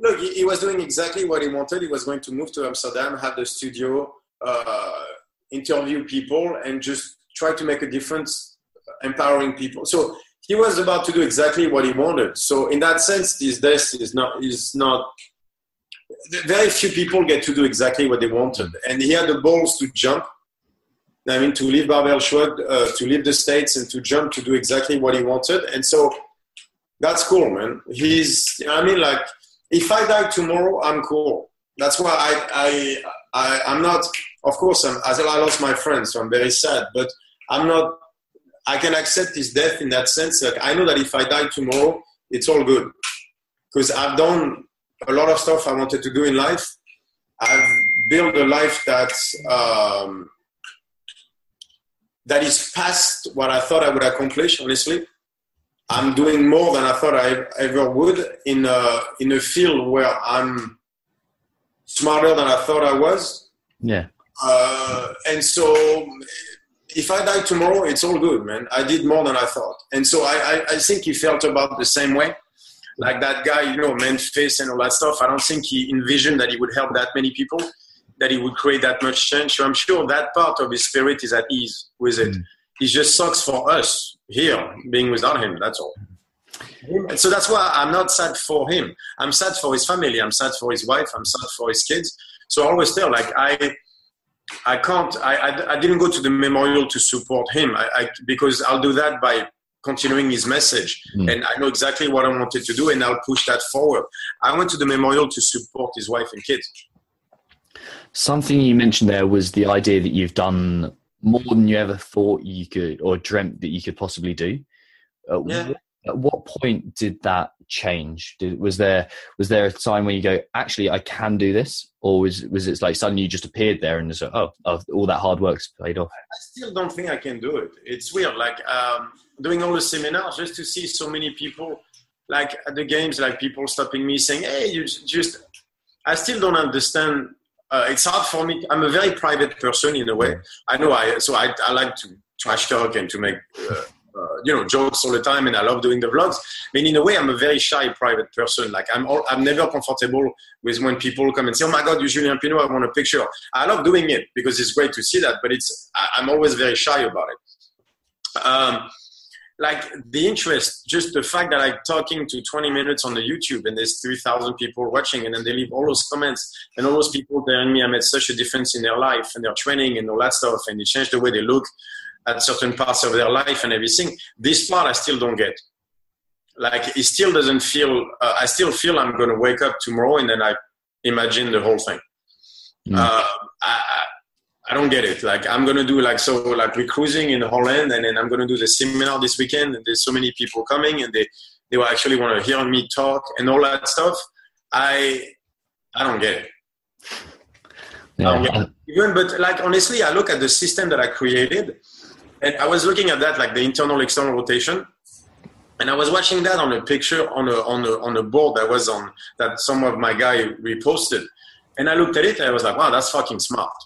look he, he was doing exactly what he wanted he was going to move to amsterdam have the studio uh, interview people and just try to make a difference empowering people so he was about to do exactly what he wanted. So in that sense, this death is not is not. Very few people get to do exactly what they wanted, and he had the balls to jump. I mean, to leave Shrugged, uh, to leave the states, and to jump to do exactly what he wanted. And so that's cool, man. He's. I mean, like, if I die tomorrow, I'm cool. That's why I I, I I'm not. Of course, I'm, as I lost my friend, so I'm very sad. But I'm not I can accept his death in that sense. Like I know that if I die tomorrow, it's all good because I've done a lot of stuff I wanted to do in life. I've built a life that um, that is past what I thought I would accomplish. Honestly, I'm doing more than I thought I ever would in a in a field where I'm smarter than I thought I was. Yeah. Uh, and so if I die tomorrow, it's all good, man. I did more than I thought. And so I, I, I think he felt about the same way. Like that guy, you know, Memphis and all that stuff. I don't think he envisioned that he would help that many people, that he would create that much change. So I'm sure that part of his spirit is at ease with it. Mm. It just sucks for us here being without him. That's all. And so that's why I'm not sad for him. I'm sad for his family. I'm sad for his wife. I'm sad for his kids. So I always tell, like, I I can't. I, I, I, didn't go to the memorial to support him I, I, because I'll do that by continuing his message, mm. and I know exactly what I wanted to do, and I'll push that forward. I went to the memorial to support his wife and kids. Something you mentioned there was the idea that you've done more than you ever thought you could or dreamt that you could possibly do. Uh, yeah. At what point did that change? Did, was there was there a time where you go, actually, I can do this, or was was it like suddenly you just appeared there and just oh, oh, all that hard work's paid off? I still don't think I can do it. It's weird, like um, doing all the seminars just to see so many people, like at the games, like people stopping me saying, "Hey, you just." I still don't understand. Uh, it's hard for me. I'm a very private person in a way. I know I so I, I like to trash talk and to make. Uh, uh, you know jokes all the time and I love doing the vlogs. I mean, in a way, I'm a very shy private person. Like I'm, all, I'm never comfortable with when people come and say, "Oh my God, you Julien Pineau, I want a picture." I love doing it because it's great to see that, but it's I, am always very shy about it. Um, like the interest, just the fact that I'm talking to 20 minutes on the YouTube and there's 3,000 people watching, and then they leave all those comments and all those people telling me I made such a difference in their life and their training and all that stuff, and it changed the way they look at certain parts of their life and everything. This part I still don't get. Like it still doesn't feel. Uh, I still feel I'm going to wake up tomorrow and then I imagine the whole thing. Mm. Uh, I, I don't get it. Like I'm gonna do like so like we're cruising in Holland and then I'm gonna do the seminar this weekend and there's so many people coming and they they will actually want to hear me talk and all that stuff. I I don't get it. Yeah. Even but like honestly, I look at the system that I created and I was looking at that, like the internal external rotation, and I was watching that on a picture on a on a on a board that was on that some of my guy reposted, and I looked at it and I was like, wow, that's fucking smart.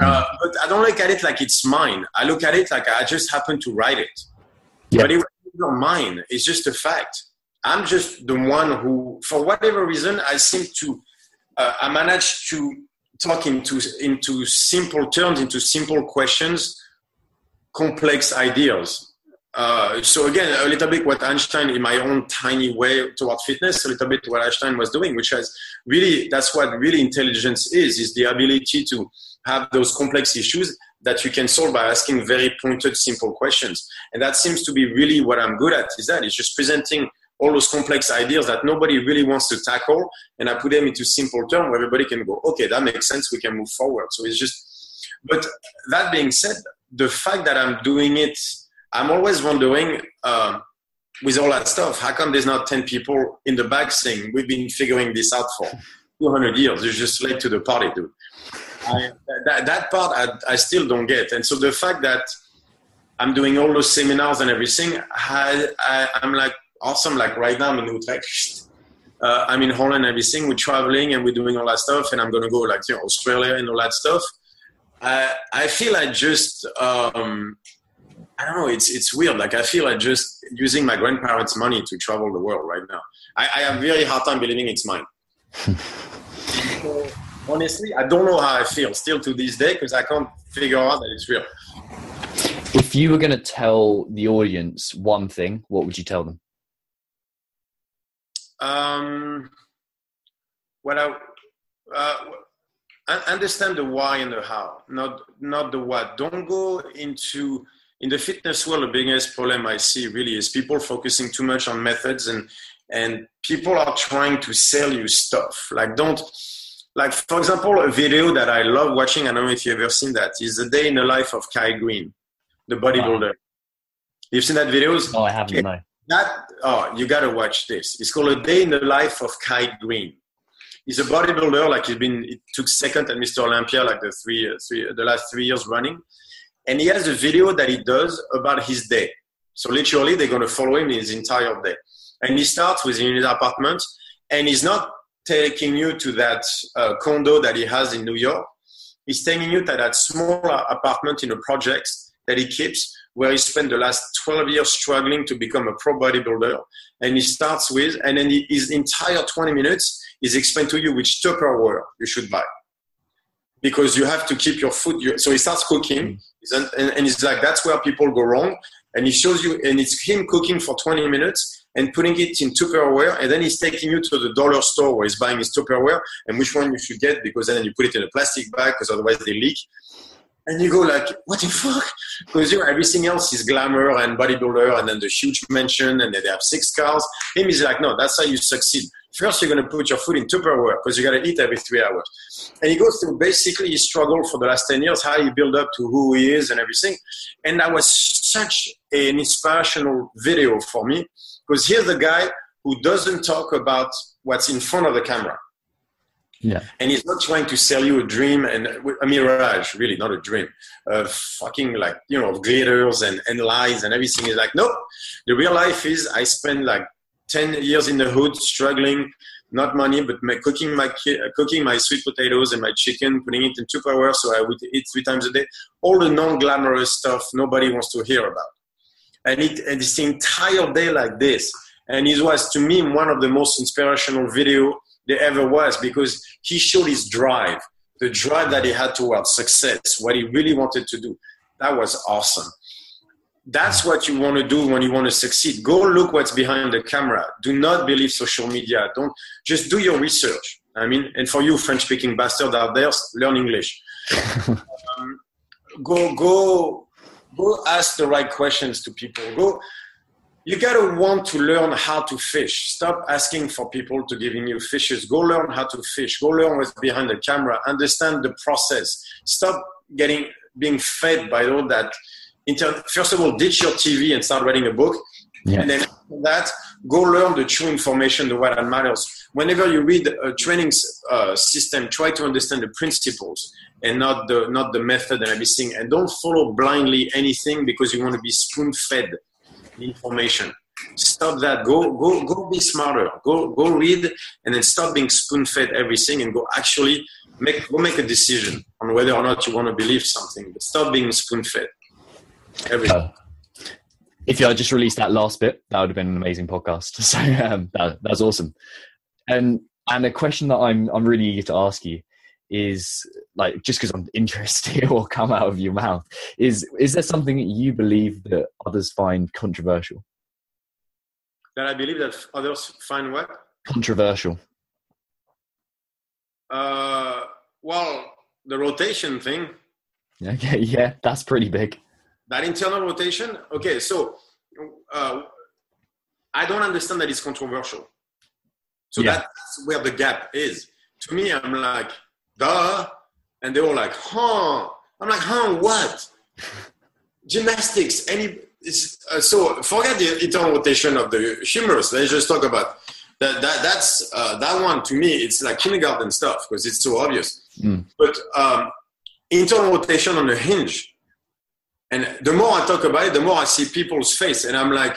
Uh, but I don't look at it like it's mine. I look at it like I just happened to write it. But it was not mine. It's just a fact. I'm just the one who, for whatever reason, I seem to, uh, I managed to talk into into simple terms, into simple questions complex ideas. Uh, so again, a little bit what Einstein, in my own tiny way toward fitness, a little bit what Einstein was doing, which has really that's what really intelligence is: is the ability to have those complex issues that you can solve by asking very pointed, simple questions. And that seems to be really what I'm good at. Is that it's just presenting all those complex ideas that nobody really wants to tackle, and I put them into simple terms where everybody can go, okay, that makes sense. We can move forward. So it's just. But that being said, the fact that I'm doing it, I'm always wondering uh, with all that stuff, how come there's not 10 people in the back saying, we've been figuring this out for 200 years. You're just late to the party, dude. I, that, that part I, I still don't get. And so the fact that I'm doing all those seminars and everything, I, I, am like awesome. Like right now I'm in Utrecht. Uh, I'm in Holland and everything. We're traveling and we're doing all that stuff. And I'm going to go like to Australia and all that stuff. I I feel like just um, I don't know. It's it's weird. Like I feel like just using my grandparents' money to travel the world right now. I, I have very hard time believing it's mine. so, honestly, I don't know how I feel still to this day because I can't figure out that it's real. If you were going to tell the audience one thing, what would you tell them? Um, well, I, uh, understand the why and the how, not not the what. Don't go into in the fitness world. The biggest problem I see really is people focusing too much on methods and and people are trying to sell you stuff. Like don't like for example, a video that I love watching. I don't know if you've ever seen that. Is the day in the life of Kai Greene, the bodybuilder. Wow. You've seen that videos? No, I haven't. No. That oh, you gotta watch this. It's called A Day in the Life of Kai Greene. He's a bodybuilder. Like he's been, he took second at Mr. Olympia like the three, uh, three, the last three years running, and he has a video that he does about his day. So literally, they're gonna follow him his entire day, and he starts with his apartment, and he's not taking you to that uh, condo that he has in New York. He's taking you to that small apartment in a project that he keeps where he spent the last 12 years struggling to become a pro bodybuilder. And he starts with, and then his entire 20 minutes is explained to you which Tupperware you should buy. Because you have to keep your food. So he starts cooking, and, and he's like, that's where people go wrong. And he shows you, and it's him cooking for 20 minutes and putting it in Tupperware, and then he's taking you to the dollar store where he's buying his Tupperware and which one you should get because then you put it in a plastic bag because otherwise they leak and you go like, what the fuck? Because everything else is glamour and bodybuilder, and then the huge mansion, and they have six cars. Him is like, no, that's how you succeed. First, you're gonna put your food in Tupperware because you gotta eat every three hours. And he goes through basically his struggle for the last ten years, how he built up to who he is and everything. And that was such an inspirational video for me because here's the guy who doesn't talk about what's in front of the camera. Yeah. And he's not trying to sell you a dream and a mirage, really, not a dream. Uh, fucking like, you know, glitters and, and lies and everything. Is like, nope. The real life is I spent like 10 years in the hood struggling, not money, but my, cooking my cooking my sweet potatoes and my chicken, putting it in two hours so I would eat three times a day. All the non-glamorous stuff nobody wants to hear about. And, it, and it's the entire day like this. And it was, to me, one of the most inspirational video there ever was because he showed his drive, the drive that he had towards success, what he really wanted to do. That was awesome. That's what you want to do when you want to succeed. Go look what's behind the camera. Do not believe social media. Don't just do your research. I mean, and for you French speaking bastards out there, learn English. um, go, go, go ask the right questions to people. Go, you got to want to learn how to fish. Stop asking for people to giving you fishes. Go learn how to fish. Go learn what's behind the camera. Understand the process. Stop getting being fed by all that. Inter- First of all, ditch your TV and start writing a book. Yeah. And then that, go learn the true information, the what matters. Whenever you read a training uh, system, try to understand the principles and not the not the method and everything. And don't follow blindly anything because you want to be spoon fed information. Stop that. Go, go, go. Be smarter. Go, go read, and then stop being spoon-fed everything, and go actually make go make a decision on whether or not you want to believe something. But stop being spoon-fed. Everything. Uh, if you had just released that last bit, that would have been an amazing podcast. So um, that, that's awesome. And and a question that I'm I'm really eager to ask you is like just because I'm interested or come out of your mouth is is there something that you believe that others find controversial? That I believe that others find what? Controversial. Uh, well, the rotation thing. Okay, yeah, that's pretty big. That internal rotation. Okay, so uh, I don't understand that it's controversial. So yeah. that's where the gap is. To me, I'm like, duh. And they were like, huh. I'm like, huh, what? Gymnastics, any. Uh, so forget the internal rotation of the humerus. Let's just talk about that. that that's uh, that one to me. It's like kindergarten stuff because it's so obvious. Mm. But um, internal rotation on the hinge, and the more I talk about it, the more I see people's face, and I'm like,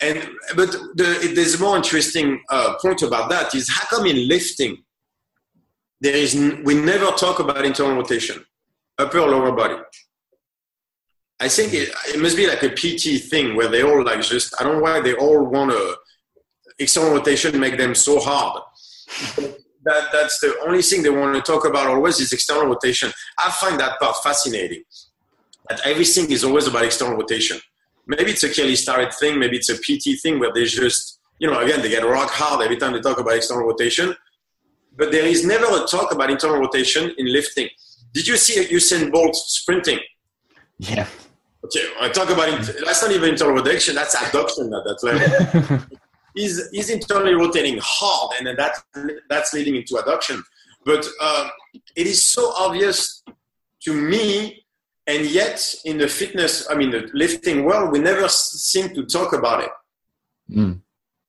and but the, there's more interesting uh, point about that is how come in lifting there is we never talk about internal rotation, upper or lower body. I think it, it, must be like a PT thing where they all like just I don't know why they all want to external rotation make them so hard. that that's the only thing they want to talk about always is external rotation. I find that part fascinating. That everything is always about external rotation. Maybe it's a Kelly Starrett thing, maybe it's a PT thing where they just, you know, again, they get rock hard every time they talk about external rotation. But there is never a talk about internal rotation in lifting. Did you see Usain Bolt sprinting? Yeah. Okay, I talk about it. That's not even internal rotation. That's adduction at that level. he's, he's internally rotating hard, and then that that's leading into adduction. But uh, it is so obvious to me, and yet in the fitness, I mean, the lifting world, we never seem to talk about it. Mm.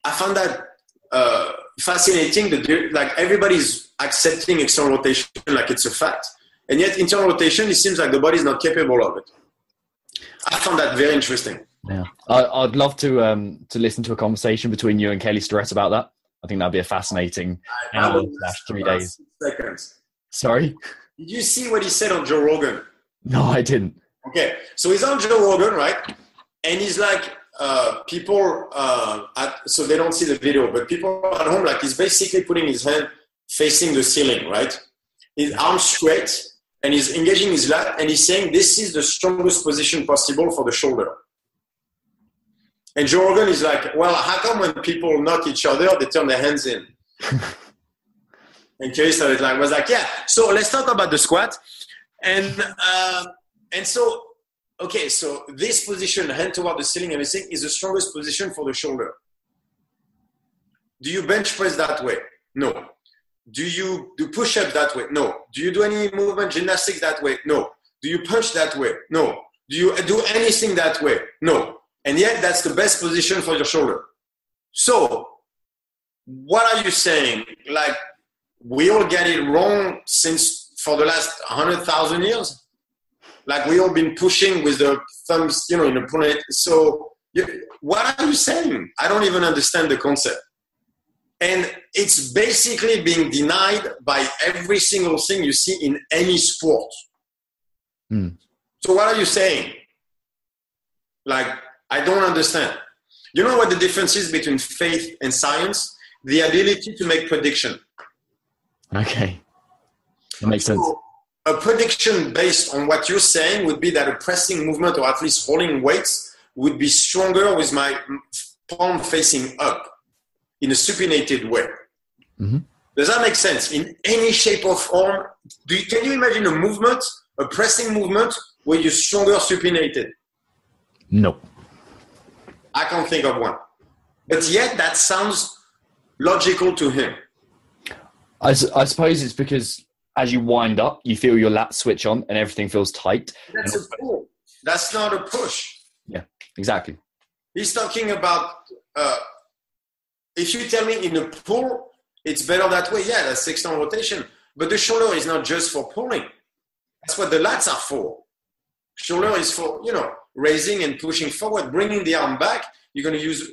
I found that uh, fascinating. That like everybody's accepting external rotation like it's a fact, and yet internal rotation, it seems like the body is not capable of it. I found that very interesting. Yeah, I, would love to um, to listen to a conversation between you and Kelly Starrett about that. I think that'd be a fascinating hour slash three days. Seconds. Sorry. Did you see what he said on Joe Rogan? No, I didn't. Okay, so he's on Joe Rogan, right? And he's like, uh, people, uh, at, so they don't see the video, but people at home, like, he's basically putting his hand facing the ceiling, right? His arms straight, and he's engaging his lat, and he's saying, This is the strongest position possible for the shoulder. And Joe Rogan is like, Well, how come when people knock each other, they turn their hands in? and Kelly Starrett like, was like, Yeah, so let's talk about the squat. And, uh, and so, okay, so this position, hand toward the ceiling, everything, is the strongest position for the shoulder. Do you bench press that way? No. Do you do push up that way? No. Do you do any movement gymnastics that way? No. Do you punch that way? No. Do you do anything that way? No. And yet, that's the best position for your shoulder. So, what are you saying? Like, we all get it wrong since for the last 100,000 years? Like, we all been pushing with the thumbs, you know, in the planet. So, what are you saying? I don't even understand the concept. And it's basically being denied by every single thing you see in any sport. Mm. So, what are you saying? Like, I don't understand. You know what the difference is between faith and science? The ability to make prediction. Okay. That makes so, sense. A prediction based on what you're saying would be that a pressing movement or at least holding weights would be stronger with my palm facing up in a supinated way. Mm-hmm. Does that make sense? In any shape or form, do you, can you imagine a movement, a pressing movement, where you're stronger supinated? No. I can't think of one. But yet, that sounds logical to him. I, I suppose it's because as you wind up, you feel your lats switch on and everything feels tight. That's a pull. That's not a push. Yeah, exactly. He's talking about uh, if you tell me in a pull, it's better that way, yeah, that's external rotation. But the shoulder is not just for pulling. That's what the lats are for. Shoulder is for, you know, raising and pushing forward, bringing the arm back. You're going to use.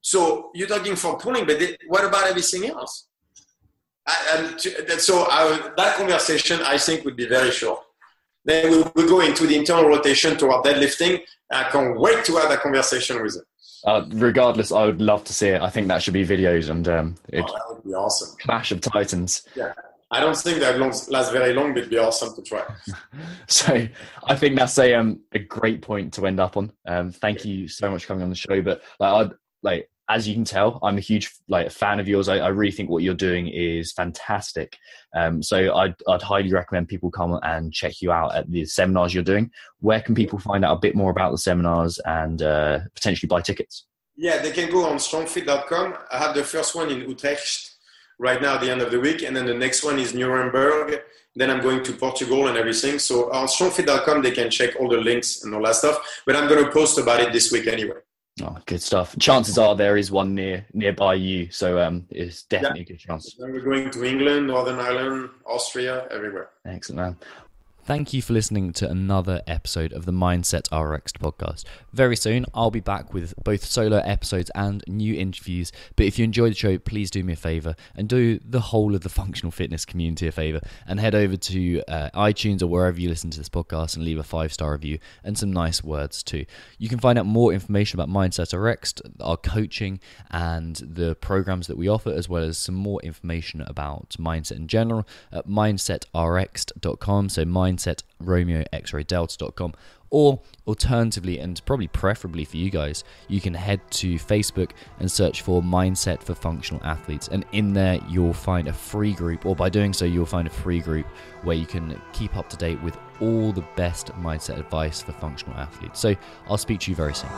So you're talking for pulling, but what about everything else? And so I, that conversation, I think, would be very short. Then we will go into the internal rotation toward deadlifting. I can't wait to have that conversation with him. Uh, regardless, I would love to see it. I think that should be videos and um, it, oh, that would be awesome. Clash of Titans. Yeah. I don't think that lasts very long, but it'd be awesome to try. so I think that's a um, a great point to end up on. Um, thank you so much for coming on the show. But like, I'd, like as you can tell, I'm a huge like fan of yours. I, I really think what you're doing is fantastic. Um, so I'd, I'd highly recommend people come and check you out at the seminars you're doing. Where can people find out a bit more about the seminars and uh, potentially buy tickets? Yeah, they can go on strongfit.com. I have the first one in Utrecht right now at the end of the week, and then the next one is Nuremberg. Then I'm going to Portugal and everything. So on strongfit.com, they can check all the links and all that stuff. But I'm going to post about it this week anyway. Oh, good stuff. Chances are there is one near nearby you, so um, it's definitely yeah. a good chance. Then we're going to England, Northern Ireland, Austria, everywhere. Excellent, man. Thank you for listening to another episode of the Mindset RXD podcast. Very soon, I'll be back with both solo episodes and new interviews. But if you enjoyed the show, please do me a favor and do the whole of the functional fitness community a favor and head over to uh, iTunes or wherever you listen to this podcast and leave a five star review and some nice words too. You can find out more information about Mindset RXD, our coaching, and the programs that we offer, as well as some more information about mindset in general at mindsetrxd.com. So, mind mindsetromeoxraydelta.com. Or alternatively, and probably preferably for you guys, you can head to Facebook and search for Mindset for Functional Athletes. And in there, you'll find a free group, or by doing so, you'll find a free group where you can keep up to date with all the best mindset advice for functional athletes. So I'll speak to you very soon.